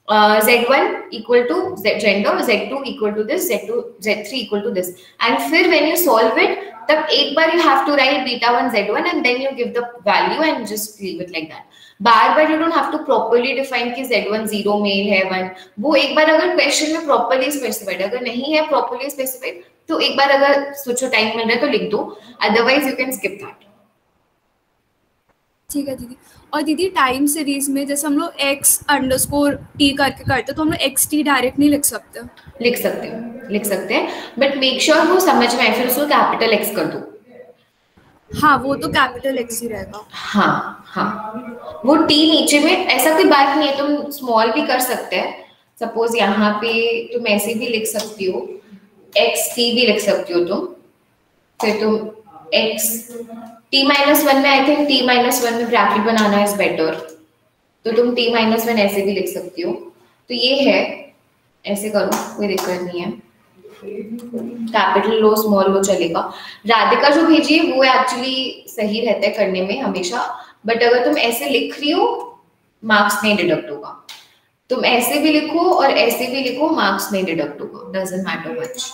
z1 equal to z gender z2 equal to this z2 z3 equal to this and फिर when you solve it तब एक बार you have to write beta 1 z1 and then you give the value and just leave it like that बार बार you don't have to properly define कि z1 ज़ीरो मेल है वन वो एक बार अगर क्वेश्चन में प्रॉपर्ली स्पेसिफाइड अगर नहीं है प्रॉपर्ली स्पेसिफाइड तो एक बार अगर सोचो टाइम मिल रहा है तो लिख दो. Otherwise you can skip that ठीक है दीदी। और दीदी टाइम सीरीज़ में जैसे हम लोग एक्स अंडरस्कोर टी करके करते तो हम लोग एक्स टी डायरेक्ट नहीं लिख सकते। लिख सकते हो लिख सकते हैं बट मेक श्योर वो समझ में आए फिर उसको कैपिटल एक्स कर दो। हाँ वो तो कैपिटल एक्स ही रहेगा। हाँ हाँ। वो टी नीचे में, ऐसा कोई बात नहीं है, तुम स्मॉल भी कर सकते हैं। सपोज़ यहाँ पे तुम ऐसे भी लिख सकती हो एक्स टी भी लिख सकती हो तुम। फिर तुम एक्स टी माइनस वन में I think T minus one में ब्रैकेट बनाना इज़ बेटर तो तुम टी माइनस वन ऐसे भी लिख सकती हो। तो ये है, ऐसे करो, कोई दिक्कत नहीं है। कैपिटल लो स्मॉल लो चलेगा। राधिका जो भेजी है, वो एक्चुअली सही रहता है करने में हमेशा। बट अगर तुम ऐसे लिख रही हो मार्क्स नहीं डिडक्ट होगा। तुम ऐसे भी लिखो और ऐसे भी लिखो मार्क्स नहीं डिडक्ट होगा। डजेंट मैटर मच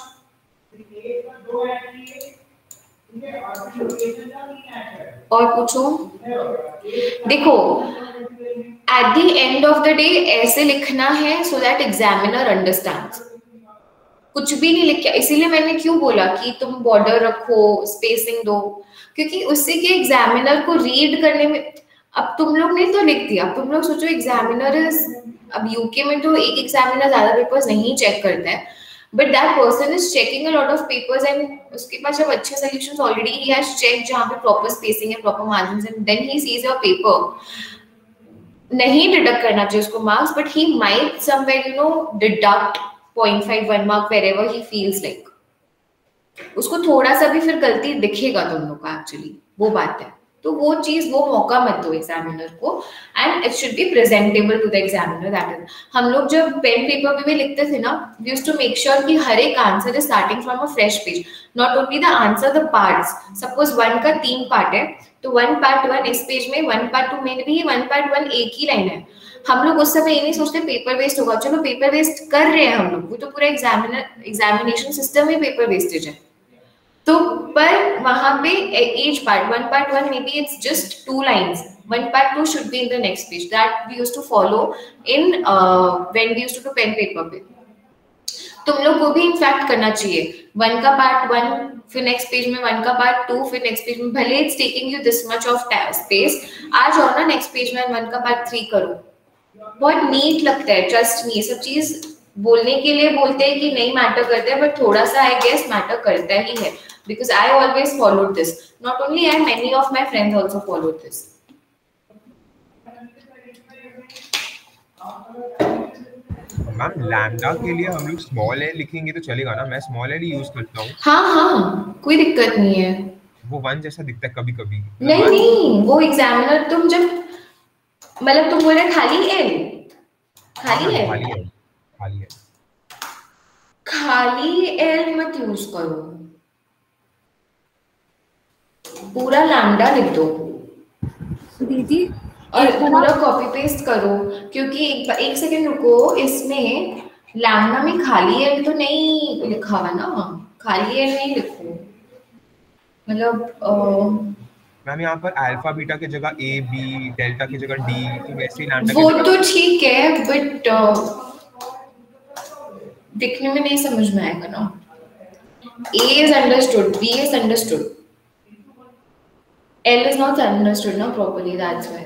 और पूछो। देखो at the end of the day ऐसे लिखना है सो दैट एग्जामिनर अंडरस्टैंड्स कुछ भी नहीं लिखा इसीलिए मैंने क्यों बोला कि तुम बॉर्डर रखो स्पेसिंग दो? क्योंकि उससे क्या एग्जामिनर को रीड करने में, अब तुम लोग ने तो लिख दिया। तुम लोग सोचो एग्जामिनर अब यूके में तो एक एग्जामिनर ज़्यादा पेपर्स नहीं चेक करता है। But that person is checking a lot of papers and उसके पास जब अच्छे solutions already he has check जहाँ पे प्रॉपर स्पेसिंग है proper margin and then he sees your paper नहीं डिडक्ट करना चाहिए उसको marks but he might somewhere you know deduct 0.5 1 mark wherever he feels like. उसको थोड़ा सा भी फिर गलती दिखेगा तुम लोग का एक्चुअली वो बात है। तो वो चीज़, वो मौका मत दो एग्जामिनर को and it should be presentable to the examiner that is हम लोग जब पेन पेपर पे भी लिखते थे ना we used to make sure कि हर एक answer is starting from a fresh page not only the answer the parts suppose one का तीन पार्ट है तो वन पार्ट वन इस पेज में वन पार्ट टू में भी वन पार्ट वन एक ही लाइन है। हम लोग उस समय ये नहीं सोचते पेपर वेस्ट होगा। चलो पेपर वेस्ट कर रहे हैं हम लोग। वो तो पूरा एग्जामिनर एग्जामिनेशन सिस्टम ही पेपर वेस्टेज है। तो पर वहाँ पे as part one part one may be it's just to one part two should be in the next page that we used to follow in uh, when we used to do pen paper पे। तुम लोग को भी इनफैक्ट करना चाहिए। वन का पार्ट वन फिर नेक्स्ट पेज में वन का पार्ट टू फिर नेक्स्ट पेज में। भले it's taking you this much of space आ जाओ ना नेक्स्ट पेज में वन का पार्ट थ्री करो। बहुत नीट लगता है ट्रस्ट नहीं सब चीज़ बोलने के लिए बोलते हैं कि नहीं मैटर करता है बट थोड़ा सा आई गेस मैटर करता ही है। Because I always followed this. Not only I, many of my friends also followed this. Ma'am lambda के लिए हम लोग स्मॉल ए लिखेंगे तो चलेगा ना? मैं स्मॉल ए यूज़ करता हूँ। हाँ हाँ कोई दिक्कत नहीं है। वो वन जैसा दिखता है कभी कभी नहीं नहीं वो एग्जामिनर तुम जब मतलब तुम बोल रहे खाली एल खाली है खाली है खाली है। खाली एल मत यूज़ करो। पूरा लैम्डा लिख दो। दीदी और पूरा कॉपी पेस्ट करो क्योंकि एक एक सेकंड रुको इसमें लैम्डा में खाली एल तो नहीं लिखा हुआ ना। खाली एल नहीं लिखो। मतलब मैम यहाँ पर अल्फ़ा बीटा की जगह ए बी डेल्टा की जगह डी तो वैसे ही लैम्डा वो तो ठीक है बट दिखने में नहीं समझ में आएगा ना A is understood, B is understood. L is not understood ना properly, that's why.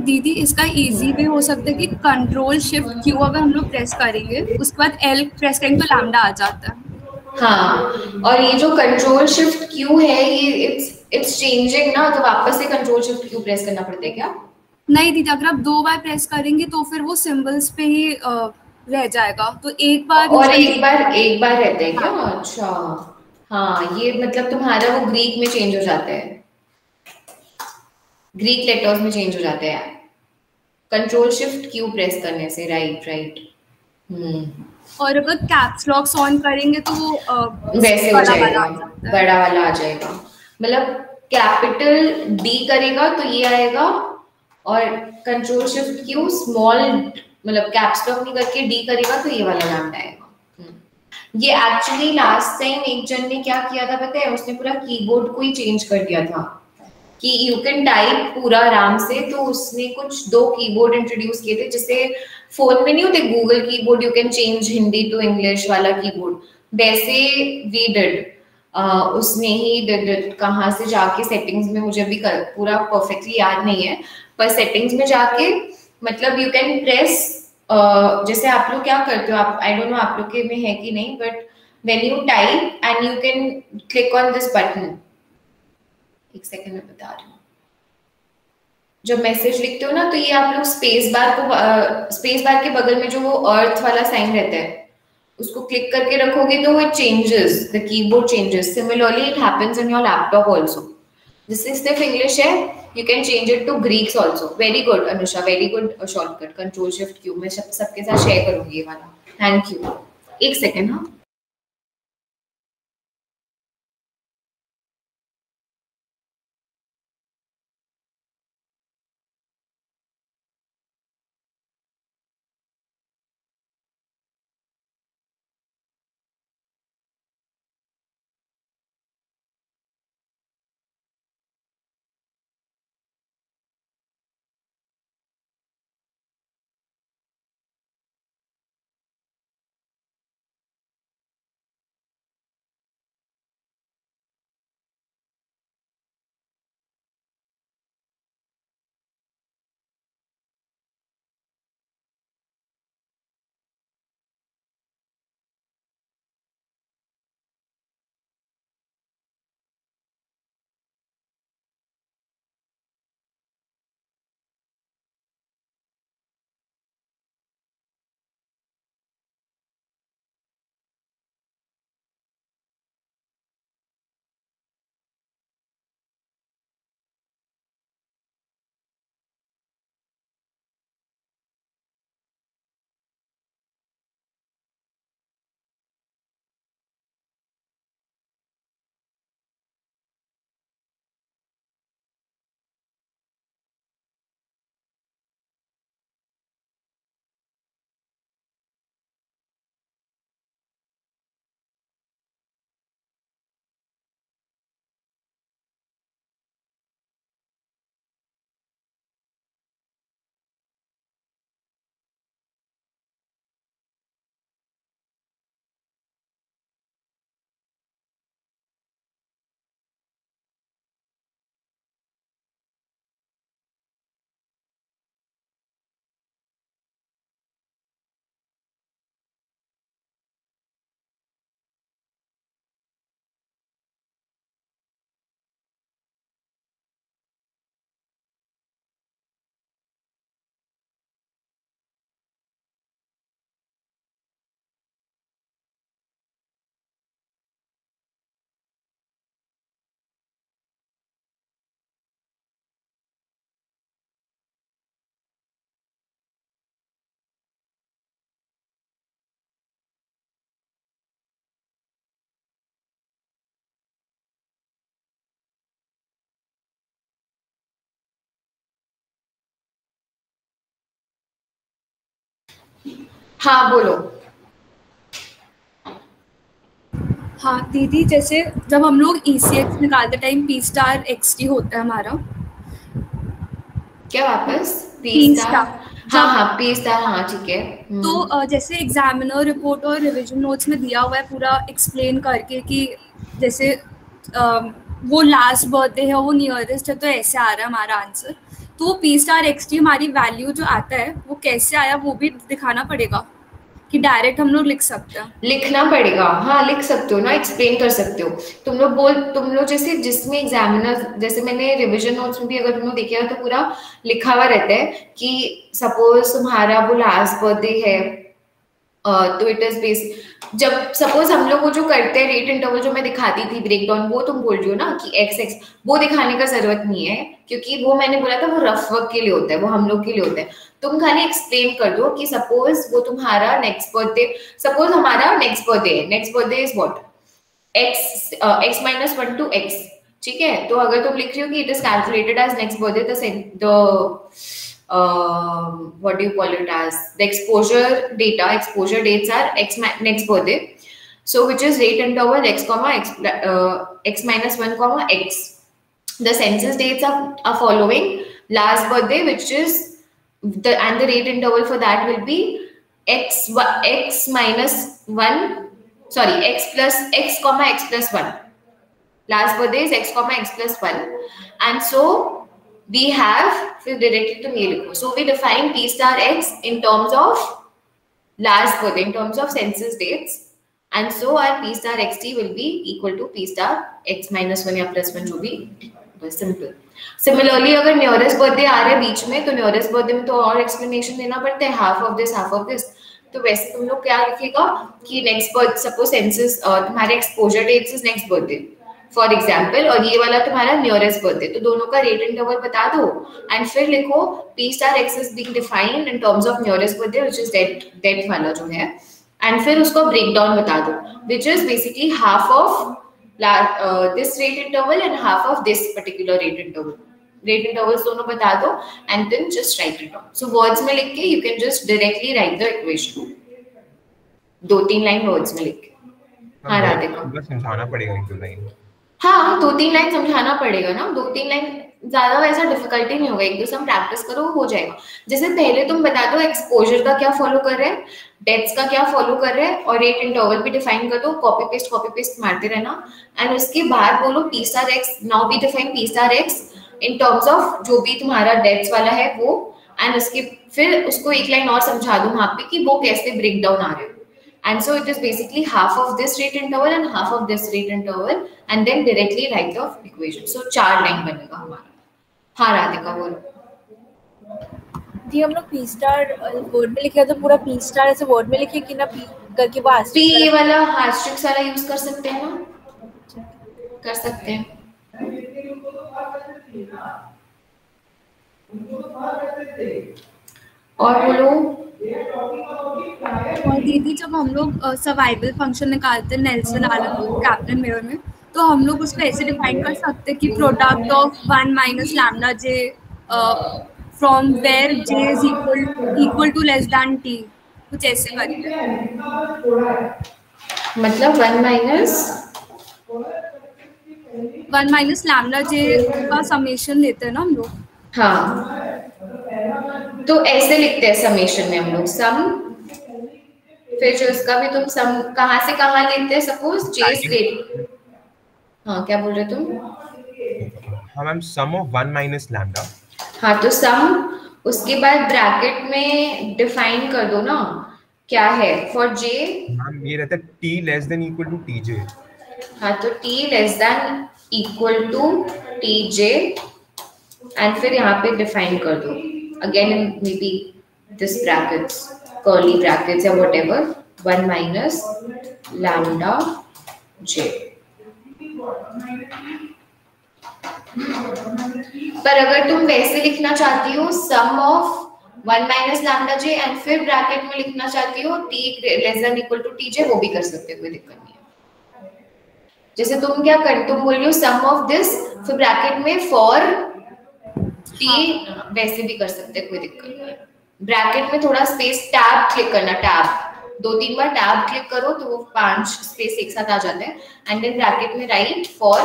दीदी इसका इजी वे हो सकता है कि कंट्रोल शिफ्ट क्यू अगर हम लोग प्रेस करेंगे उसके बाद एल प्रेस करेंगे तो लैम्डा आ जाता है हाँ और ये जो कंट्रोल शिफ्ट क्यू है ये इट्स इट्स चेंजिंग ना तो वापस से कंट्रोल शिफ्ट क्यू प्रेस करना पड़ता है क्या? नहीं दीदी अगर आप दो बार प्रेस करेंगे तो फिर वो सिंबल्स पे ही अ, रह जाएगा। तो एक बार और एक बार एक बार रहता है क्या? अच्छा। हाँ ये मतलब तुम्हारा वो ग्रीक में चेंज हो जाता है। ग्रीक लेटर्स में चेंज हो जाते हैं। कंट्रोल शिफ्ट क्यू प्रेस करने से? Right right hmm. और अगर कैप्स लॉक्स ऑन करेंगे तो वो वैसे हो जाएगा। बड़ा वाला आ जाएगा। मतलब कैपिटल डी करेगा तो ये आएगा और कंट्रोल शिफ्ट क्यू स्मॉल मतलब कैप्स लॉक नहीं करके डी करेगा तो ये वाला नाम आएगा। हम्म। ये एक्चुअली लास्ट टाइम एक जन ने क्या किया था पता है? उसने पूरा कीबोर्ड को ही चेंज कर दिया था कि यू कैन टाइप पूरा आराम से तो उसने कुछ दो कीबोर्ड इंट्रोड्यूस किए थे जैसे फ़ोन में नहीं होते Google keyboard you can change Hindi to English वाला कीबोर्ड वैसे वी डिड उसने ही. कहाँ से जाके सेटिंग्स में मुझे अभी कर, पूरा परफेक्टली याद नहीं है पर सेटिंग्स में जाके मतलब यू कैन प्रेस जैसे आप लोग क्या करते हो आप आई डोंट नो आप लोग के में है कि नहीं but when you type and you can click on this button एक सेकेंड में बता रही हूँ जब मैसेज लिखते हो ना तो ये आप लोग स्पेस बार को स्पेस बार के बगल में जो वो अर्थ वाला साइन रहता है उसको क्लिक करके रखोगे तो वो changes the keyboard changes similarly it happens in your laptop also is सिर्फ़ इंग्लिश है you can change it to Greeks also very good Anusha very good shortcut control shift Q मैं सबके साथ शेयर करूँगी ये वाला. थैंक यू एक सेकेंड हाँ? हाँ बोलो। हाँ दीदी जैसे जब हम लोग ई सी एक्स निकालते time P star X T होता है हमारा। क्या वापस P पी star. स्टार हाँ हाँ पी स्टार हाँ ठीक है। हम्म। तो जैसे एग्जामिनर रिपोर्ट और रिवीजन नोट्स में दिया हुआ है पूरा एक्सप्लेन करके कि जैसे वो लास्ट बर्थडे है वो नियरेस्ट है तो ऐसे आ रहा है हमारा आंसर तो पी स्टार एक्स टी हमारी वैल्यू जो आता है, वो कैसे आया, वो भी दिखाना पड़ेगा कि डायरेक्ट हम लोग लिख सकते हैं। लिखना पड़ेगा। हाँ लिख सकते हो ना एक्सप्लेन कर सकते हो। तुम लोग बोल, तुम लोग जैसे जिसमें एग्जामिनर जैसे मैंने रिविजन नोट्स में भी अगर तुम लोग देखिएगा तो पूरा लिखा हुआ रहता है कि सपोज़ तुम्हारा वो लास्ट बर्थडे है तो इट इज़ बेस जब सपोज़ हम लोग वो जो करते हैं रेट इंटरवल जो मैं दिखाती थी ब्रेक डाउन वो तुम बोल रही हो ना कि एक्स एक्स वो दिखाने का ज़रूरत नहीं है, क्योंकि वो मैंने बोला था वो रफ वर्क के लिए होता है, वो हम लोग के लिए होता है। तुम खाली एक्सप्लेन कर दो कि सपोज़ वो तुम्हारा नेक्स्ट बर्थडे सपोज़ हमारा नेक्स्ट बर्थडे है next birthday is what X X minus one two X ठीक है? तो अगर तुम लिख रही हो कि it is calculated as next birthday the um, what do you call it as? The exposure data exposure dates are x next birthday. So which is rate interval x comma x uh, x minus 1 comma x. The census dates are, are following. Last birthday which is the and the rate interval for that will be x x minus 1 sorry x plus x comma x plus 1 last birthday is x comma x plus 1 and so we have फिर directly to लिखो so, we define p star x in terms of last birthday in terms of census dates. And so, our p star xt will be equal to p star x minus 1 या plus 1 जो भी सिंपल सिमिलरली अगर नियरेस्ट बर्थडे आ रहा बीच में तो नियरेस्ट बर्थडे में तो और एक्सप्लेनेशन देना पड़ता है half of this half of this तो वैसे तुम लोग क्या लिखेगा कि नेक्स्ट बर्थ सपोज़ सेंसस तुम्हारे exposure dates is next birthday for example और ये वाला तुम्हारा नियरेस्ट बर्थडे तो दोनों का रेट इंटरवल बता दो एंड फिर लिखो P star X is being defined in terms of nearest birthday which is date date वाला जो है एंड फिर उसको ब्रेक डाउन बता दो which is basically half of this rate interval and half of this particular rate interval rate intervals दोनों बता दो and then just write it down so words में लिख के you can just directly write the equation दो तीन लाइन वर्ड्स में लिख के। हाँ राधिका। बस समझाना पड़ेगा एक दो लाइन हाँ दो तीन लाइन समझाना पड़ेगा ना। दो तीन लाइन ज़्यादा वैसा डिफिकल्टी नहीं होगा। एक दो सम प्रैक्टिस करो, हो जाएगा। जैसे पहले तुम बता दो एक्सपोजर का क्या फॉलो कर रहे हैं डेथ्स का क्या फॉलो कर रहे हैं, और रेट इंटरवल भी डिफाइन कर दो कॉपी पेस्ट कॉपी पेस्ट मारते रहना। एंड उसके बाद बोलो P star X now we define P star X in terms of जो भी तुम्हारा डेथ्स वाला है वो। एंड उसके, फिर उसको एक लाइन और समझा दो वहाँ पे कि वो कैसे ब्रेक डाउन आ रहे हो। And so it is basically half of this rate interval and half of this rate interval and then directly write the equation so चार लाइन बनेगा हमारा हाँ राधिका बोलो जी हम लोग पी स्टार वर्ड में लिखे तो पूरा पी स्टार ऐसे वर्ड में लिखे कि ना पी करके वो पी वाला हास्ट्रिक्स वाला यूज़ कर सकते हैं ना कर सकते हैं और बोलो और दीदी जब हम लोग सर्वाइवल फ़ंक्शन निकालते हैं नेल्सन आलम कैप्टन मेयर में तो हम लोग उसको ऐसे डिफाइन कर सकते हैं कि product of one minus lambda J from where J is equal equal to less than T कुछ ऐसे करके। मतलब one minus one minus lambda J का समेशन लेते हैं ना हम लोग। हाँ। तो ऐसे लिखते हैं समेशन में हम लोग सम फिर जो इसका भी तुम सम कहाँ से कहाँ लेते हैं सपोज़ जे रेट हाँ क्या बोल रहे तुम? हाँ ma'am sum of one minus lambda हाँ तो सम उसके बाद ब्रैकेट में डिफाइन कर दो ना क्या है? फॉर जे मैम ये रहता है T less than equal to T J हाँ तो t less than equal to T J and फिर यहाँ पे डिफाइन कर दो. Again may be this brackets brackets या whatever one minus lambda J पर अगर तुम वैसे लिखना चाहती हो sum of one minus lambda J and फिर ब्रैकेट में लिखना चाहती हो T less than equal to T J वो भी कर सकते हो, कोई दिक्कत नहीं है। जैसे तुम क्या कर, तुम बोल रही हो सम ऑफ़ दिस फिर ब्रैकेट में फॉर टी वैसे भी कर सकते हैं, कोई दिक्कत नहीं है। ब्रैकेट में थोड़ा स्पेस टैब क्लिक करना टैब। दो तीन बार टैब क्लिक करो तो वो पाँच स्पेस एक साथ आ जाते हैं। एंड देन ब्रैकेट में राइट फॉर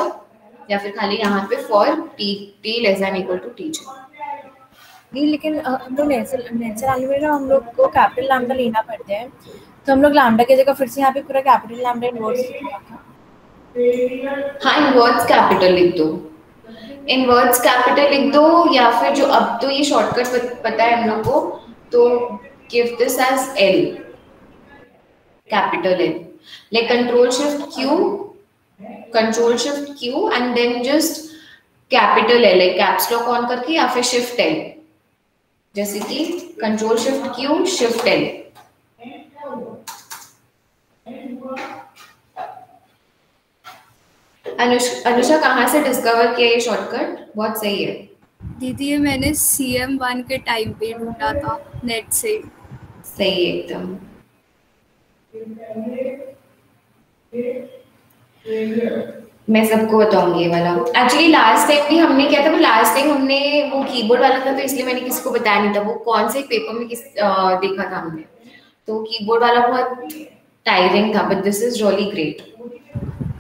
या फिर खाली यहाँ पे for T T less than equal to teacher नहीं लेकिन हम लोग नेचुरल नेचुरल में ना हम लोग को कैपिटल लैम्डा लेना पड़ता है। तो हम लोग लैम्डा की जगह फिर से यहाँ पे पूरा कैपिटल लैम्डा इन्वर्स हाँ इनवर्ड्स कैपिटल लिख दो। इनवर्ड्स कैपिटल लिख दो या फिर जो अब तो ये शॉर्टकट पता है हम लोग को तो give this as L capital L like control shift Q control shift Q and then just capital L like caps lock on करके या फिर शिफ्ट एल जैसे कि control shift Q shift L Anush Anusha कहाँ से डिस्कवर किया ये शॉर्टकट बहुत सही है। दीदी ये मैंने सी एम वन के टाइम पे ढूंढा था नेट से। सही है एकदम। मैं सबको बताऊँगी ये वाला। एक्चुअली लास्ट टाइम भी हमने किया था वो लास्ट टाइम हमने वो कीबोर्ड वाला था तो इसलिए मैंने किसी को बताया नहीं था। वो कौन से पेपर में किस अ, देखा था हमने। तो कीबोर्ड वाला बहुत टायरिंग था but this is really great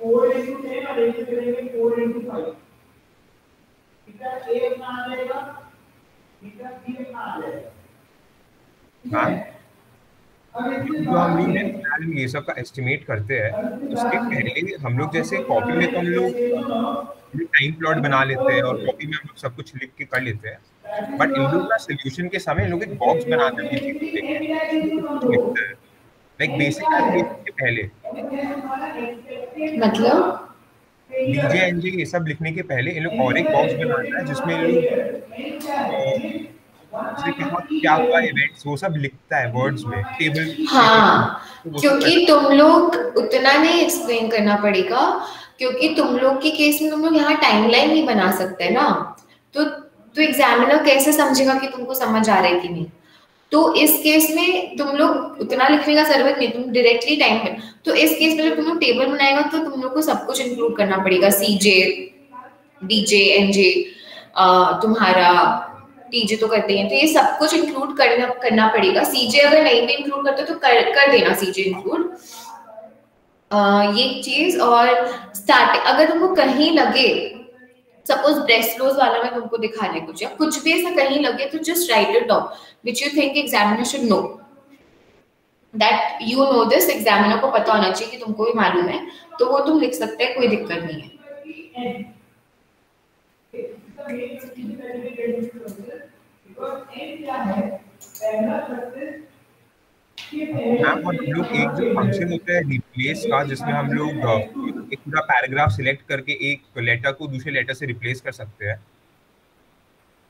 हम लोग ये सब का एस्टिमेट करते हैं। उसके पहले हम लोग जैसे कॉपी में तो हम लोग टाइम प्लॉट बना लेते हैं और कॉपी में हम लोग सब कुछ लिख के कर लेते हैं। बट इन लोग का सोल्यूशन के समय लोग एक बॉक्स बनाते हैं लाइक बेसिक के पहले। मतलब? डीजे एनजे ये सब लिखने के पहले इन लोग और एक बॉक्स बनाता है जिसमें क्या हुआ इवेंट्स वो सब लिखता है वर्ड्स में टेबल हाँ तो क्योंकि तुम लोग उतना नहीं एक्सप्लेन करना पड़ेगा क्योंकि तुम लोग के केस में तुम लोग यहाँ टाइमलाइन नहीं बना सकते ना। तो तो एग्जामिनर कैसे समझेगा कि तुमको समझ आ रहा है कि नहीं? तो इस केस में तुम लोग उतना लिखने का ज़रूरत नहीं, तुम डायरेक्टली टाइम में तो इस केस में जब तुम लोग टेबल बनाएगा तो तुम लोग को सब कुछ इंक्लूड करना पड़ेगा। सी जे डीजे एनजे तुम्हारा टीजे तो करते हैं तो ये सब कुछ इंक्लूड करना करना पड़ेगा। सीजे अगर नहीं भी इंक्लूड करते तो कर कर देना सीजे इंक्लूड ये चीज़, और स्टार्टिंग अगर तुमको कहीं लगे सपोज़ ब्रेस्ट वाला मैं तुमको दिखाने कुछ, या कुछ भी ऐसा कहीं लगे तो just write it down which you think examiner should know that you know this examiner को पता होना चाहिए कि तुमको भी मालूम है तो वो तुम लिख सकते हैं, कोई दिक्कत नहीं है. मैम और हम लोग एक जो फ़ंक्शन होता है रिप्लेस का जिसमें हम लोग एक पूरा पैराग्राफ सिलेक्ट करके एक लेटर को दूसरे लेटर से रिप्लेस कर सकते हैं।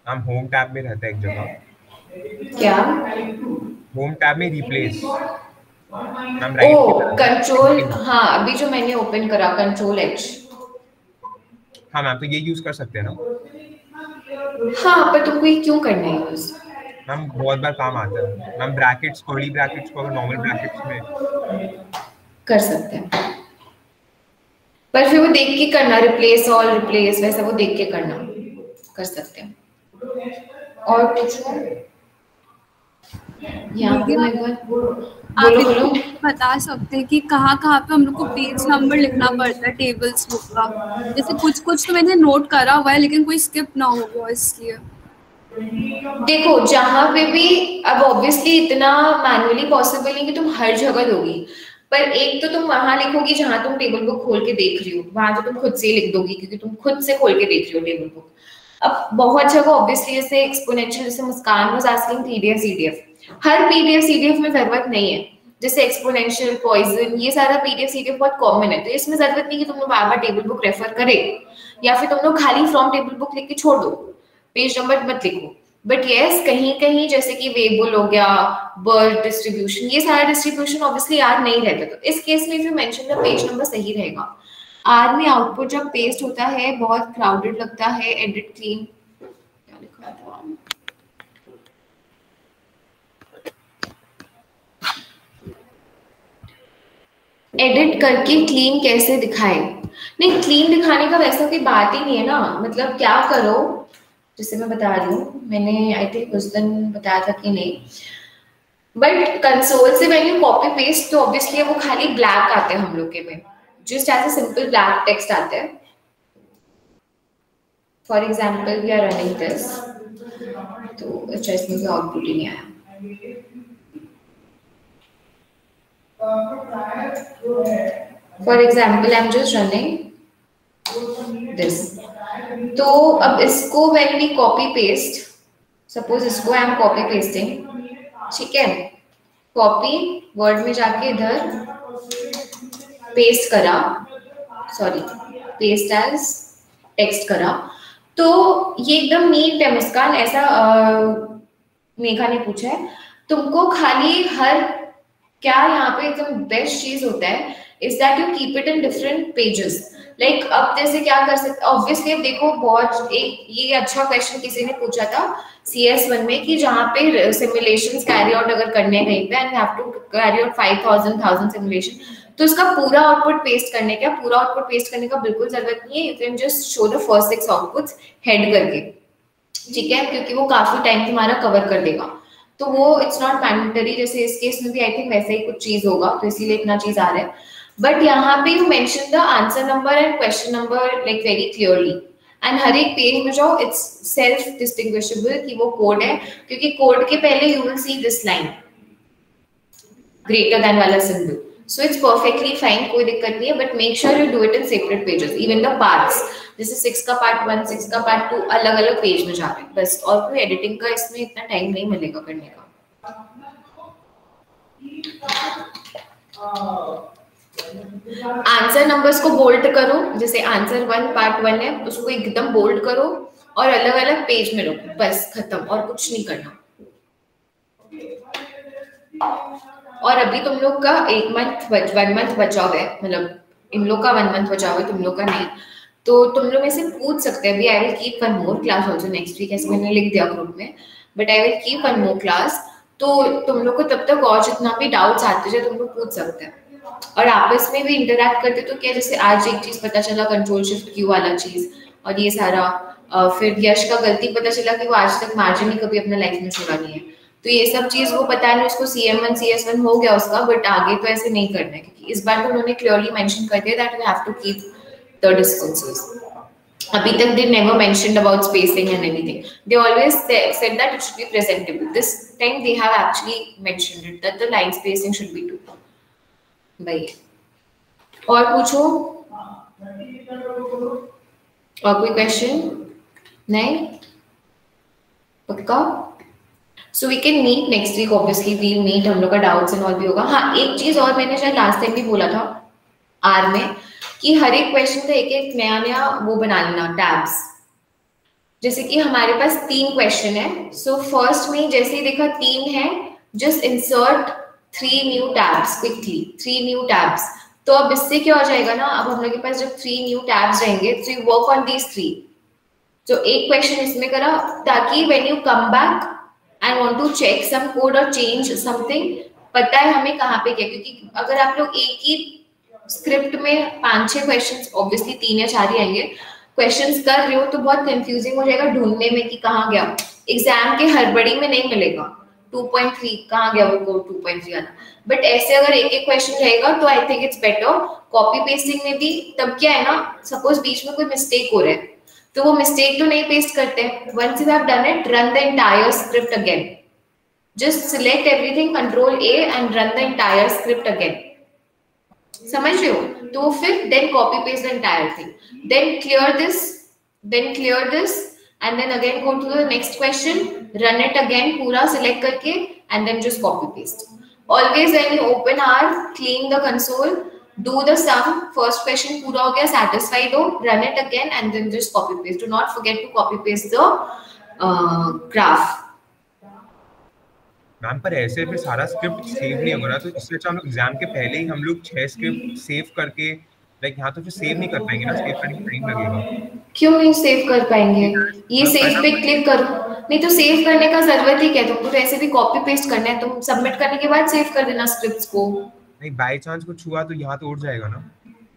हम होम टैब में रहता है एक जगह। क्या? होम टैब में रिप्लेस मैम ओ कंट्रोल हाँ अभी जो मैंने ओपन करा कंट्रोल एच हाँ मैम तो ये यूज़ कर सकते हैं ना? हाँ पर तुमको ये क्यों करना है यूज़ मैम बहुत बार काम आता है। मैम ब्रैकेट्स कर्ली ब्रैकेट्स को नॉर्मल ब्रैकेट्स में कर सकते हैं। पर फिर वो देख के करना रिप्लेस ऑल रिप्लेस वैसा वो देख के करना। कर सकते हैं। और कुछ? यहाँ पे मैं आप बोलो बोलो। बता सकते हैं कि कहाँ कहाँ पे हम लोग को पेज नंबर लिखना पड़ता है टेबल्स बुक का। जैसे कुछ कुछ तो मैंने नोट करा हुआ है लेकिन कोई स्किप ना हो गया इसलिए देखो, जहाँ पे भी, अब ऑब्वियसली इतना मैनुअली पॉसिबल नहीं कि तुम हर जगह दोगी, पर एक तो तुम वहाँ लिखोगी जहाँ तुम टेबल बुक खोल के देख रही हो, वहाँ तो तुम खुद से लिख दोगी, क्योंकि तुम खुद से खोल के देख रही हो टेबल बुक अब बहुत जगह ऑब्वियसली जैसे एक्सपोनेंशियल जैसे Muskan was asking PDF CDF her PDF CDF में ज़रूरत नहीं है। जैसे एक्सपोनेंशियल पॉइजन ये सारा पीडीएफ सीडीएफ बहुत कॉमन है तो इसमें ज़रूरत नहीं कि तुम लोग बार बार टेबल बुक रेफर करे, या फिर तुम लोग खाली फ्रॉम टेबल बुक लिख के छोड़ दो। पेज नंबर मत लिखो। बट यस कहीं कहीं जैसे कि वेबुल हो गया बर्ड डिस्ट्रीब्यूशन ये सारा डिस्ट्रीब्यूशन ऑब्वियसली याद नहीं रहता। तो इस केस में जो मेंशन द पेज नंबर सही रहेगा। आर में आउटपुट जब पेस्ट होता है, बहुत क्राउडेड लगता है एडिट क्लीन एडिट करके क्लीन कैसे दिखाए? नहीं क्लीन दिखाने का वैसा कोई बात ही नहीं है ना। मतलब क्या करो? जैसे मैं बता रही हूँ मैंने आई थिंक उस दिन बताया था कि नहीं। बट कंसोल से मैंने कॉपी पेस्ट तो ऑब्वियसली वो खाली ब्लैक आते हैं हम लोग के में। Just as a simple black text आते हैं। For example we are running this तो अच्छा इसमें भी आउटपुट ही नहीं आया। For example, I'm just running this. तो अब इसको when we copy paste suppose इसको I am copy pasting, ठीक है? Copy word में जाके इधर paste करा, sorry, paste as text करा, तो ये एकदम नीट है मुस्कान ऐसा मेघा ने पूछा है। तुमको खाली हर क्या यहाँ पे एकदम बेस्ट चीज़ होता है is that you keep it in different pages like अब जैसे क्या कर सकते ऑब्वियसली देखो बहुत, एक ये अच्छा क्वेश्चन किसी ने पूछा था सी एस वन में कि जहाँ पे सिमुलेशन कैरी आउट अगर करने कहीं पे and have to carry out five thousand thousand simulation तो इसका पूरा आउटपुट पेस्ट करने का पूरा आउटपुट पेस्ट करने का बिल्कुल ज़रूरत नहीं है you can just show the first six outputs head करके, ठीक है? क्योंकि वो काफ़ी टाइम तुम्हारा कवर कर देगा। तो वो इट्स नॉट मैंडेटरी जैसे इस केस में भी आई थिंक वैसे ही कुछ चीज़ होगा तो इसीलिए इतना चीज़ आ रहा है। बट यहाँ पे you mention answer number and question number like very clearly and हर एक पेज में जाओ इट्स सेल्फ डिस्टिंग्विशेबल कि वो कोड है, क्योंकि कोड के पहले you will see this line greater than वाला symbol so it's perfectly fine कोई दिक्कत नहीं है but make sure you do it in separate pages even the parts जैसे सिक्स का पार्ट वन सिक्स का पार्ट टू अलग अलग पेज में जा हैं, बस। और कोई एडिटिंग का इसमें इतना टाइम नहीं मिलेगा करने का। आंसर नंबर्स को बोल्ड करो, जैसे आंसर वन पार्ट वन है, उसको एकदम बोल्ड करो और अलग अलग पेज में रखो। बस, खत्म, और कुछ नहीं करना। और अभी तुम लोग का एक मंथ वन मंथ बचा हुआ है मतलब इन लोग का वन मंथ बचा हुआ है, तुम लोग का नहीं। तो तुम लोग ऐसे पूछ सकते हैं I will keep one more class also next week ऐसे मैंने लिख दिया ग्रुप में। But I will keep one more class तो तुम लोग को तब तक और जितना भी डाउट्स आते जाए तुम लोग पूछ सकते हैं। और आपस में भी इंटरेक्ट करते तो क्या जैसे आज एक चीज़ पता चला कंट्रोल शिफ्ट क्यू वाला चीज़ और ये सारा फिर यश का गलती पता चला कि वो आज तक मार्जिन ही कभी अपना लाइफ में छोड़ा नहीं है। तो ये सब चीज़ वो पता नहीं, उसको C M one C S one हो गया उसका बट आगे तो ऐसे नहीं करना है इस बार तो उन्होंने क्लियरली मैंशन कर दिया that we have to keep the distances अभी तक they never mention about spacing and anything they always said that it should be presentable this time they have actually mentioned it that the line spacing should be two भाई। और पूछो। और कोई क्वेश्चन नहीं? पक्का? So we can meet next week obviously we meet हम लोग का डाउट्स एंड ऑल भी होगा। हाँ एक चीज़ और मैंने शायद लास्ट टाइम भी बोला था आर में, कि हर एक क्वेश्चन का एक एक नया नया वो बना लेना टैब्स जैसे कि हमारे पास तीन क्वेश्चन है। सो so फ़र्स्ट में जैसे ही देखा तीन है just insert three new tabs quickly three new tabs तो अब इससे क्या हो जाएगा ना? अब हम लोग के पास जब थ्री न्यू टैब्स रहेंगे तो you work on these three जो एक क्वेश्चन इसमें करा, ताकि when you come back and want to check some code और चेंज समथिंग पता है हमें कहाँ पे क्या? क्योंकि अगर आप लोग एक ही स्क्रिप्ट में पाँच छह क्वेश्चंस ऑब्वियसली तीन या चार ही आएँगे क्वेश्चंस कर रहे हो तो बहुत कंफ्यूजिंग हो जाएगा ढूँढने में कि कहाँ गया। एग्ज़ाम के हड़बड़ी में नहीं मिलेगा। 2.3 कहाँ गया वो कोड 2.3 आना? बट ऐसे अगर एक एक क्वेश्चन रहेगा तो I think it's better copy pasting में भी, तब क्या है ना सपोज़ बीच में कोई मिस्टेक हो रहा है तो वो मिस्टेक तो नहीं पेस्ट करते once you have done it run the entire script again just select everything, control a and run the entire script again. समझ रहे हो? तो फिर then copy paste the entire thing then clear this then clear this and then again go to the next question run it again पूरा सिलेक्ट करके and then just copy paste always when you open R clean the console do the sum first question पूरा हो गया satisfied हो run it again and then just copy paste do not forget to copy paste the graph ma'am पर ऐसे फिर सारा स्क्रिप्ट सेव नहीं होगा ना तो इससे अच्छा हम लोग एग्ज़ाम के पहले ही हम लोग छह स्क्रिप्ट सेव करके लाइक यहाँ तो फिर सेव नहीं कर पाएँगे ना सेव करने टाइम लगेगा। क्यों नहीं सेव कर पाएँगे? ये सेव पे क्लिक करो। नहीं तो सेव करने का ज़रूरत ही क्या? है तुमको तो ऐसे भी कॉपी पेस्ट करना है तुम सबमिट करने के बाद सेव कर देना स्क्रिप्ट्स को। नहीं बाय चांस कुछ हुआ तो यहाँ तो उड़ जाएगा ना?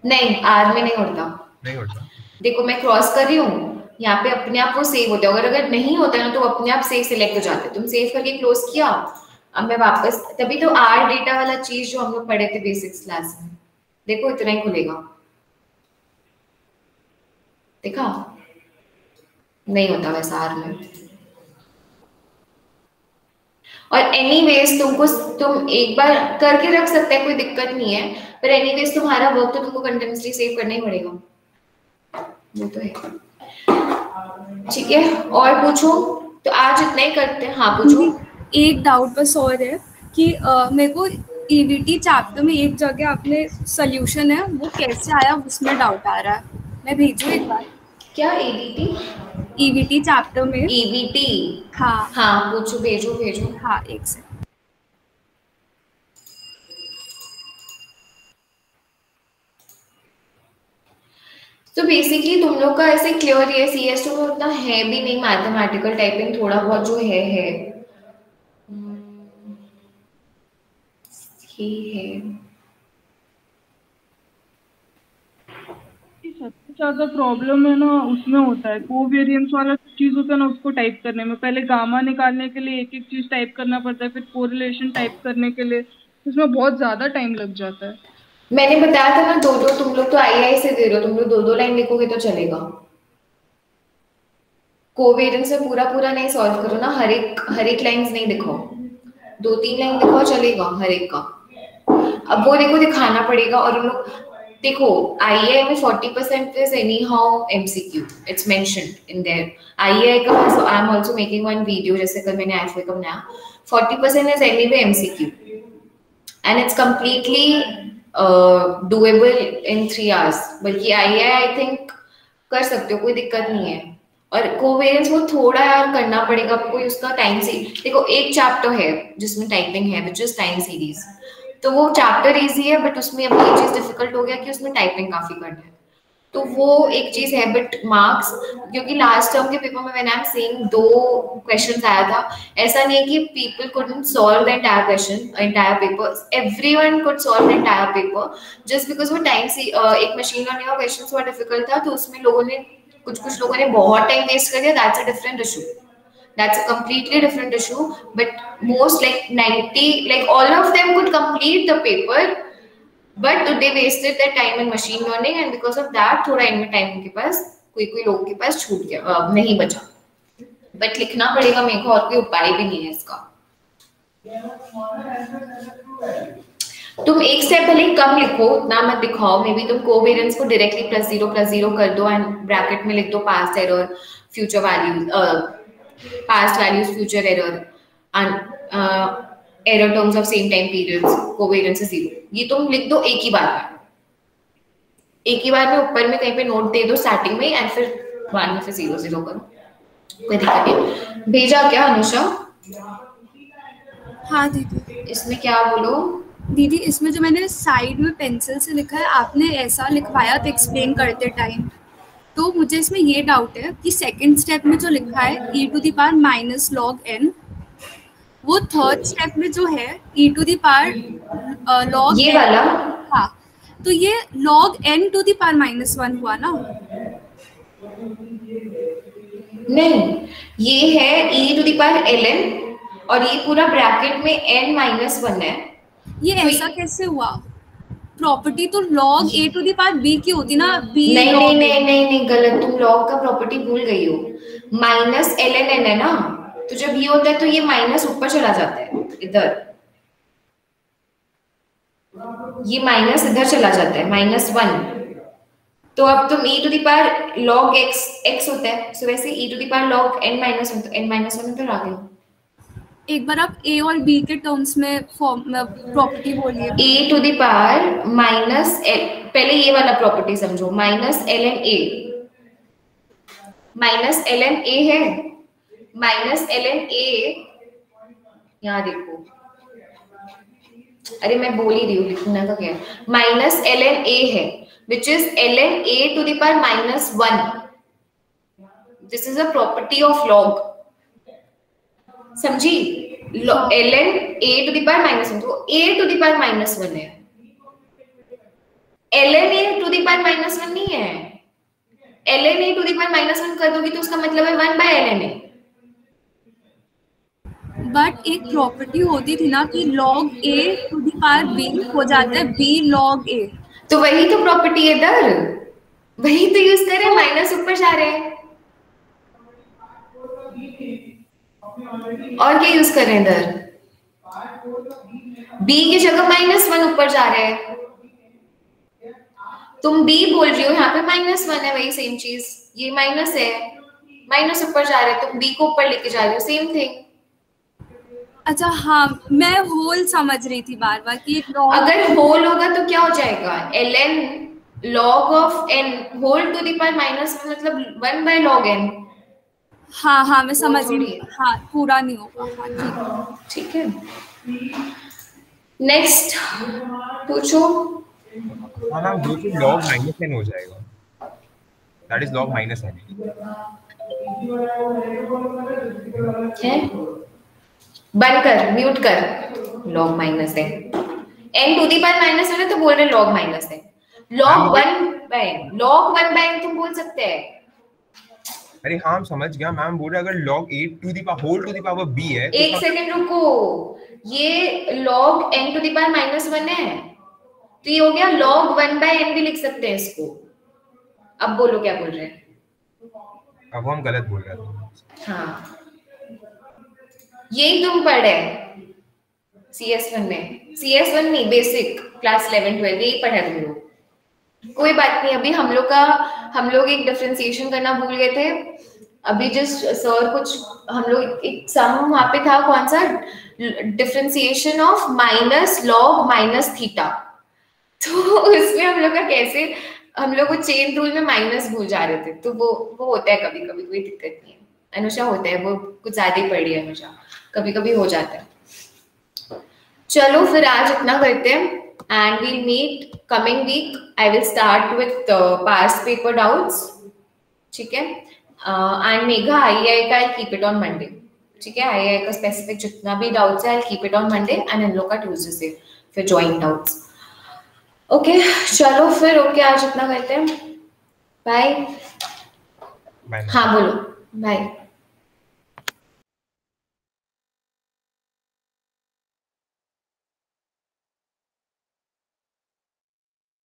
नहीं आर में नहीं उड़ता। नहीं उड़ता। देखो मैं क्रॉस कर रही हूँ यहाँ पे अपने आप वो सेव होते हैं। अगर अगर नहीं होता ना तो अपने आप सेव सिलेक्ट हो जाते तुम सेव करके क्लोज किया। अब मैं वापस तभी तो आर डेटा वाला चीज़ जो हम लोग पढ़े थे बेसिक्स क्लास में। देखो, इतना ही खुलेगा। देखा? नहीं होता वैसा आर में। और एनीवेज तुमको तुम एक बार करके रख सकते हैं, कोई दिक्कत नहीं है। पर एनीवेज तुम्हारा वर्क तो तुमको कंटिन्यूसली सेव करना ही पड़ेगा। वो तो है। ठीक है, और पूछो? तो आज इतना ही करते हैं। हाँ पूछो। एक डाउट बस और है कि मेरे को ईवीटी e चैप्टर में एक जगह आपने सोल्यूशन है वो कैसे आया उसमें डाउट आ रहा है। मैं भेजू एक बार? क्या ईवीटी ईवीटी चैप्टर में? ईवीटी हाँ। हाँ पूछो भेजो भेजो। हाँ एक से तो बेसिकली तुम लोग का ऐसे क्लियर ये सी एस टू में उतना है भी नहीं मैथमेटिकल टाइपिंग थोड़ा बहुत जो है है। ये है। सबसे ज़्यादा प्रॉब्लम है ना उसमें होता है। कोवेरियंस वाला चीज़ होता है ना उसको टाइप करने में। पहले गामा निकालने के लिए एक एक चीज़ टाइप करना पड़ता है फिर कोरिलेशन टाइप करने के लिए। उसमें बहुत ज़्यादा टाइम लग जाता है। मैंने बताया था ना दो दो तुम लोग तो आई आई से दे रहे हो तुम लोग दो दो लाइन लिखोगे तो चलेगा। कोवेरियंस में पूरा पूरा नहीं सॉल्व करो ना हर एक हर एक लाइंस नहीं दिखाओ। दो तीन लाइन दिखाओ चलेगा हर एक का। अब वो देखो दिखाना पड़ेगा और उन लोग, देखो आईआई में 40 percent is anyhow MCQ it's mentioned in there II का I am also making one video जैसे कल मैंने आईएफए का बनाया। 40 percent is anyway MCQ and it's completely doable in three hours बल्कि आई आई आई थिंक कर सकते हो, कोई दिक्कत नहीं है। और कोवेरियंस वो थोड़ा यार करना पड़ेगा आपको उसका टाइम से देखो, एक चैप्टर है, जिसमें टाइपिंग है विच इज़ टाइम सीरीज़ तो वो चैप्टर इजी है बट उसमें अब ये चीज़ डिफ़िकल्ट हो गया कि उसमें टाइपिंग काफ़ी करना है। तो वो एक चीज़ है बट मार्क्स क्योंकि लास्ट टर्म के पेपर में मैंने सेम दो क्वेश्चन आया था। ऐसा नहीं कि people couldn't solve the entire question entire paper everyone could solve the entire paper just because वो टाइम से एक मशीन लर्निंग का क्वेश्चन थोड़ा डिफ़िकल्ट था तो उसमें लोगों ने कुछ कुछ लोगों ने बहुत टाइम वेस्ट कर दिया that's a different issue that's a completely different issue but most like 90 like all of them could complete the paper but they wasted their time in machine learning and because of that थोड़ा इनमें टाइम उनके पास कोई कोई लोगों के पास छूट गया नहीं बचा बट लिखना पड़ेगा मेरे को और कोई उपाय भी नहीं है इसका तुम एक से भले कम लिखो उतना मत दिखाओ मे बी तुम कोवेरियंस को directly plus zero plus zero कर दो एंड ब्रैकेट में लिख दो past error future values past values future error and error terms of same time periods covariance is zero. ये तुम लिख दो एक ही बार में। एक ही बार में ऊपर में कहीं पे नोट दे दो स्टार्टिंग में एंड फिर बाद में फिर ज़ीरो ज़ीरो करो। कोई दिक्कत नहीं। भेजा क्या अनुषा? हाँ दीदी। इसमें क्या बोलो? दीदी इसमें जो मैंने साइड में पेंसिल से लिखा है आपने ऐसा लिखवाया था एक्सप्लेन करते टाइम तो मुझे इसमें ये डाउट है कि सेकंड स्टेप में जो लिखा है e to the power minus log n वो थर्ड स्टेप में जो है e to the power log ये वाला? हाँ तो ये log n to the power minus one हुआ ना? नहीं ये है e to the power l n और ये पूरा ब्रैकेट में एन माइनस वन है। ये तो ऐसा कैसे हुआ? प्रॉपर्टी तो log a to the power b की होती ना? बी नहीं नहीं नहीं नहीं नहीं गलत तुम लॉग का प्रॉपर्टी भूल गई हो। माइनस एल एन एन है ना? तो जब ये होता है तो ये माइनस ऊपर चला जाता है इधर। ये माइनस इधर चला जाता है माइनस वन तो अब तुम e to the power log x x होता है। सो वैसे e to the power log n minus तो n माइनस वन इधर आ गया एक बार आप a और b के टर्म्स में प्रॉपर्टी बोलिए। A to the power minus पहले ये वाला प्रॉपर्टी समझो minus l n a minus l n a है। माइनस एल एन ए यहाँ देखो। अरे मैं बोल ही रही हूँ, लिखना का क्या माइनस एल एन ए है which is l n a to the power minus one this is a property of log समझी? L n a to the power minus one तो a to the power minus one है। L n a to the power minus one नहीं है। L n a to the power minus one कर दोगी तो उसका मतलब है one by l n a but एक प्रॉपर्टी होती थी ना कि log a to the power b हो जाता है बी लॉग ए तो वही तो प्रॉपर्टी है इधर। वही तो यूज़ कर रहे माइनस ऊपर जा रहे हैं। और क्या यूज़ कर रहे हैं इधर? B की जगह माइनस वन ऊपर जा रहे हैं। तुम b बोल रही हो यहाँ पे माइनस वन है वही सेम चीज़। ये माइनस है। माइनस ऊपर जा रहे हैं तुम b को ऊपर लेके जा रहे हो सेम थिंग अच्छा हाँ मैं होल समझ रही थी बार बार कि अगर होल होगा तो क्या हो जाएगा? L n log of n whole to the power minus मतलब वन बाय लॉग एन हाँ हाँ मैं समझ रही हूँ। हाँ पूरा नहीं होगा हाँ ठीक है। ठीक है। नेक्स्ट पूछो। हाँ मैम दो तो log माइनस एन हो जाएगा। That is log minus n है? बंद कर म्यूट कर। लॉग माइनस है n to the power minus है तो बोल रहे लॉग माइनस है log one by log one by तुम बोल सकते हैं। अरे हाँ समझ गया मैम बोल रहे अगर log 8 to the power whole to the power b है तो एक सेकंड रुको ये log n to the power minus one है। तो ये हो गया log वन बाय n भी लिख सकते हैं इसको। अब बोलो क्या बोल रहे हैं। अब हम गलत बोल रहे थे हाँ। यही तुम पढ़े सी एस वन में। सी एस वन नहीं बेसिक क्लास इलेवन ट्वेल्व यही पढ़ा तुम लोग। कोई बात नहीं, अभी हम लोग का हम लोग एक डिफ्रेंसिएशन करना भूल गए थे। अभी जस्ट सर कुछ हम लोग एक सम वहाँ पे था, कौन सा? Differentiation of minus log minus theta तो उसमें हम लोग का कैसे हम लोग वो चेन रूल में माइनस भूल जा रहे थे। तो वो वो होता है कभी कभी कोई दिक्कत नहीं है। अनुषा होता है, वो कुछ ज़्यादा ही पढ़ी है अनुषा। कभी कभी हो जाता है। चलो फिर आज इतना करते हैं। And we'll meet coming week I will start with past paper doubts ठीक है? एंड मेघा आई आई का I keep it on Monday ठीक है? आई आई का स्पेसिफिक जितना भी डाउट्स है I keep it on Monday and इन लोग का ट्यूजडे से फिर ज्वाइंट डाउट्स ओके चलो फिर ओके आज इतना करते हैं. बाय. हाँ बोलो. बाय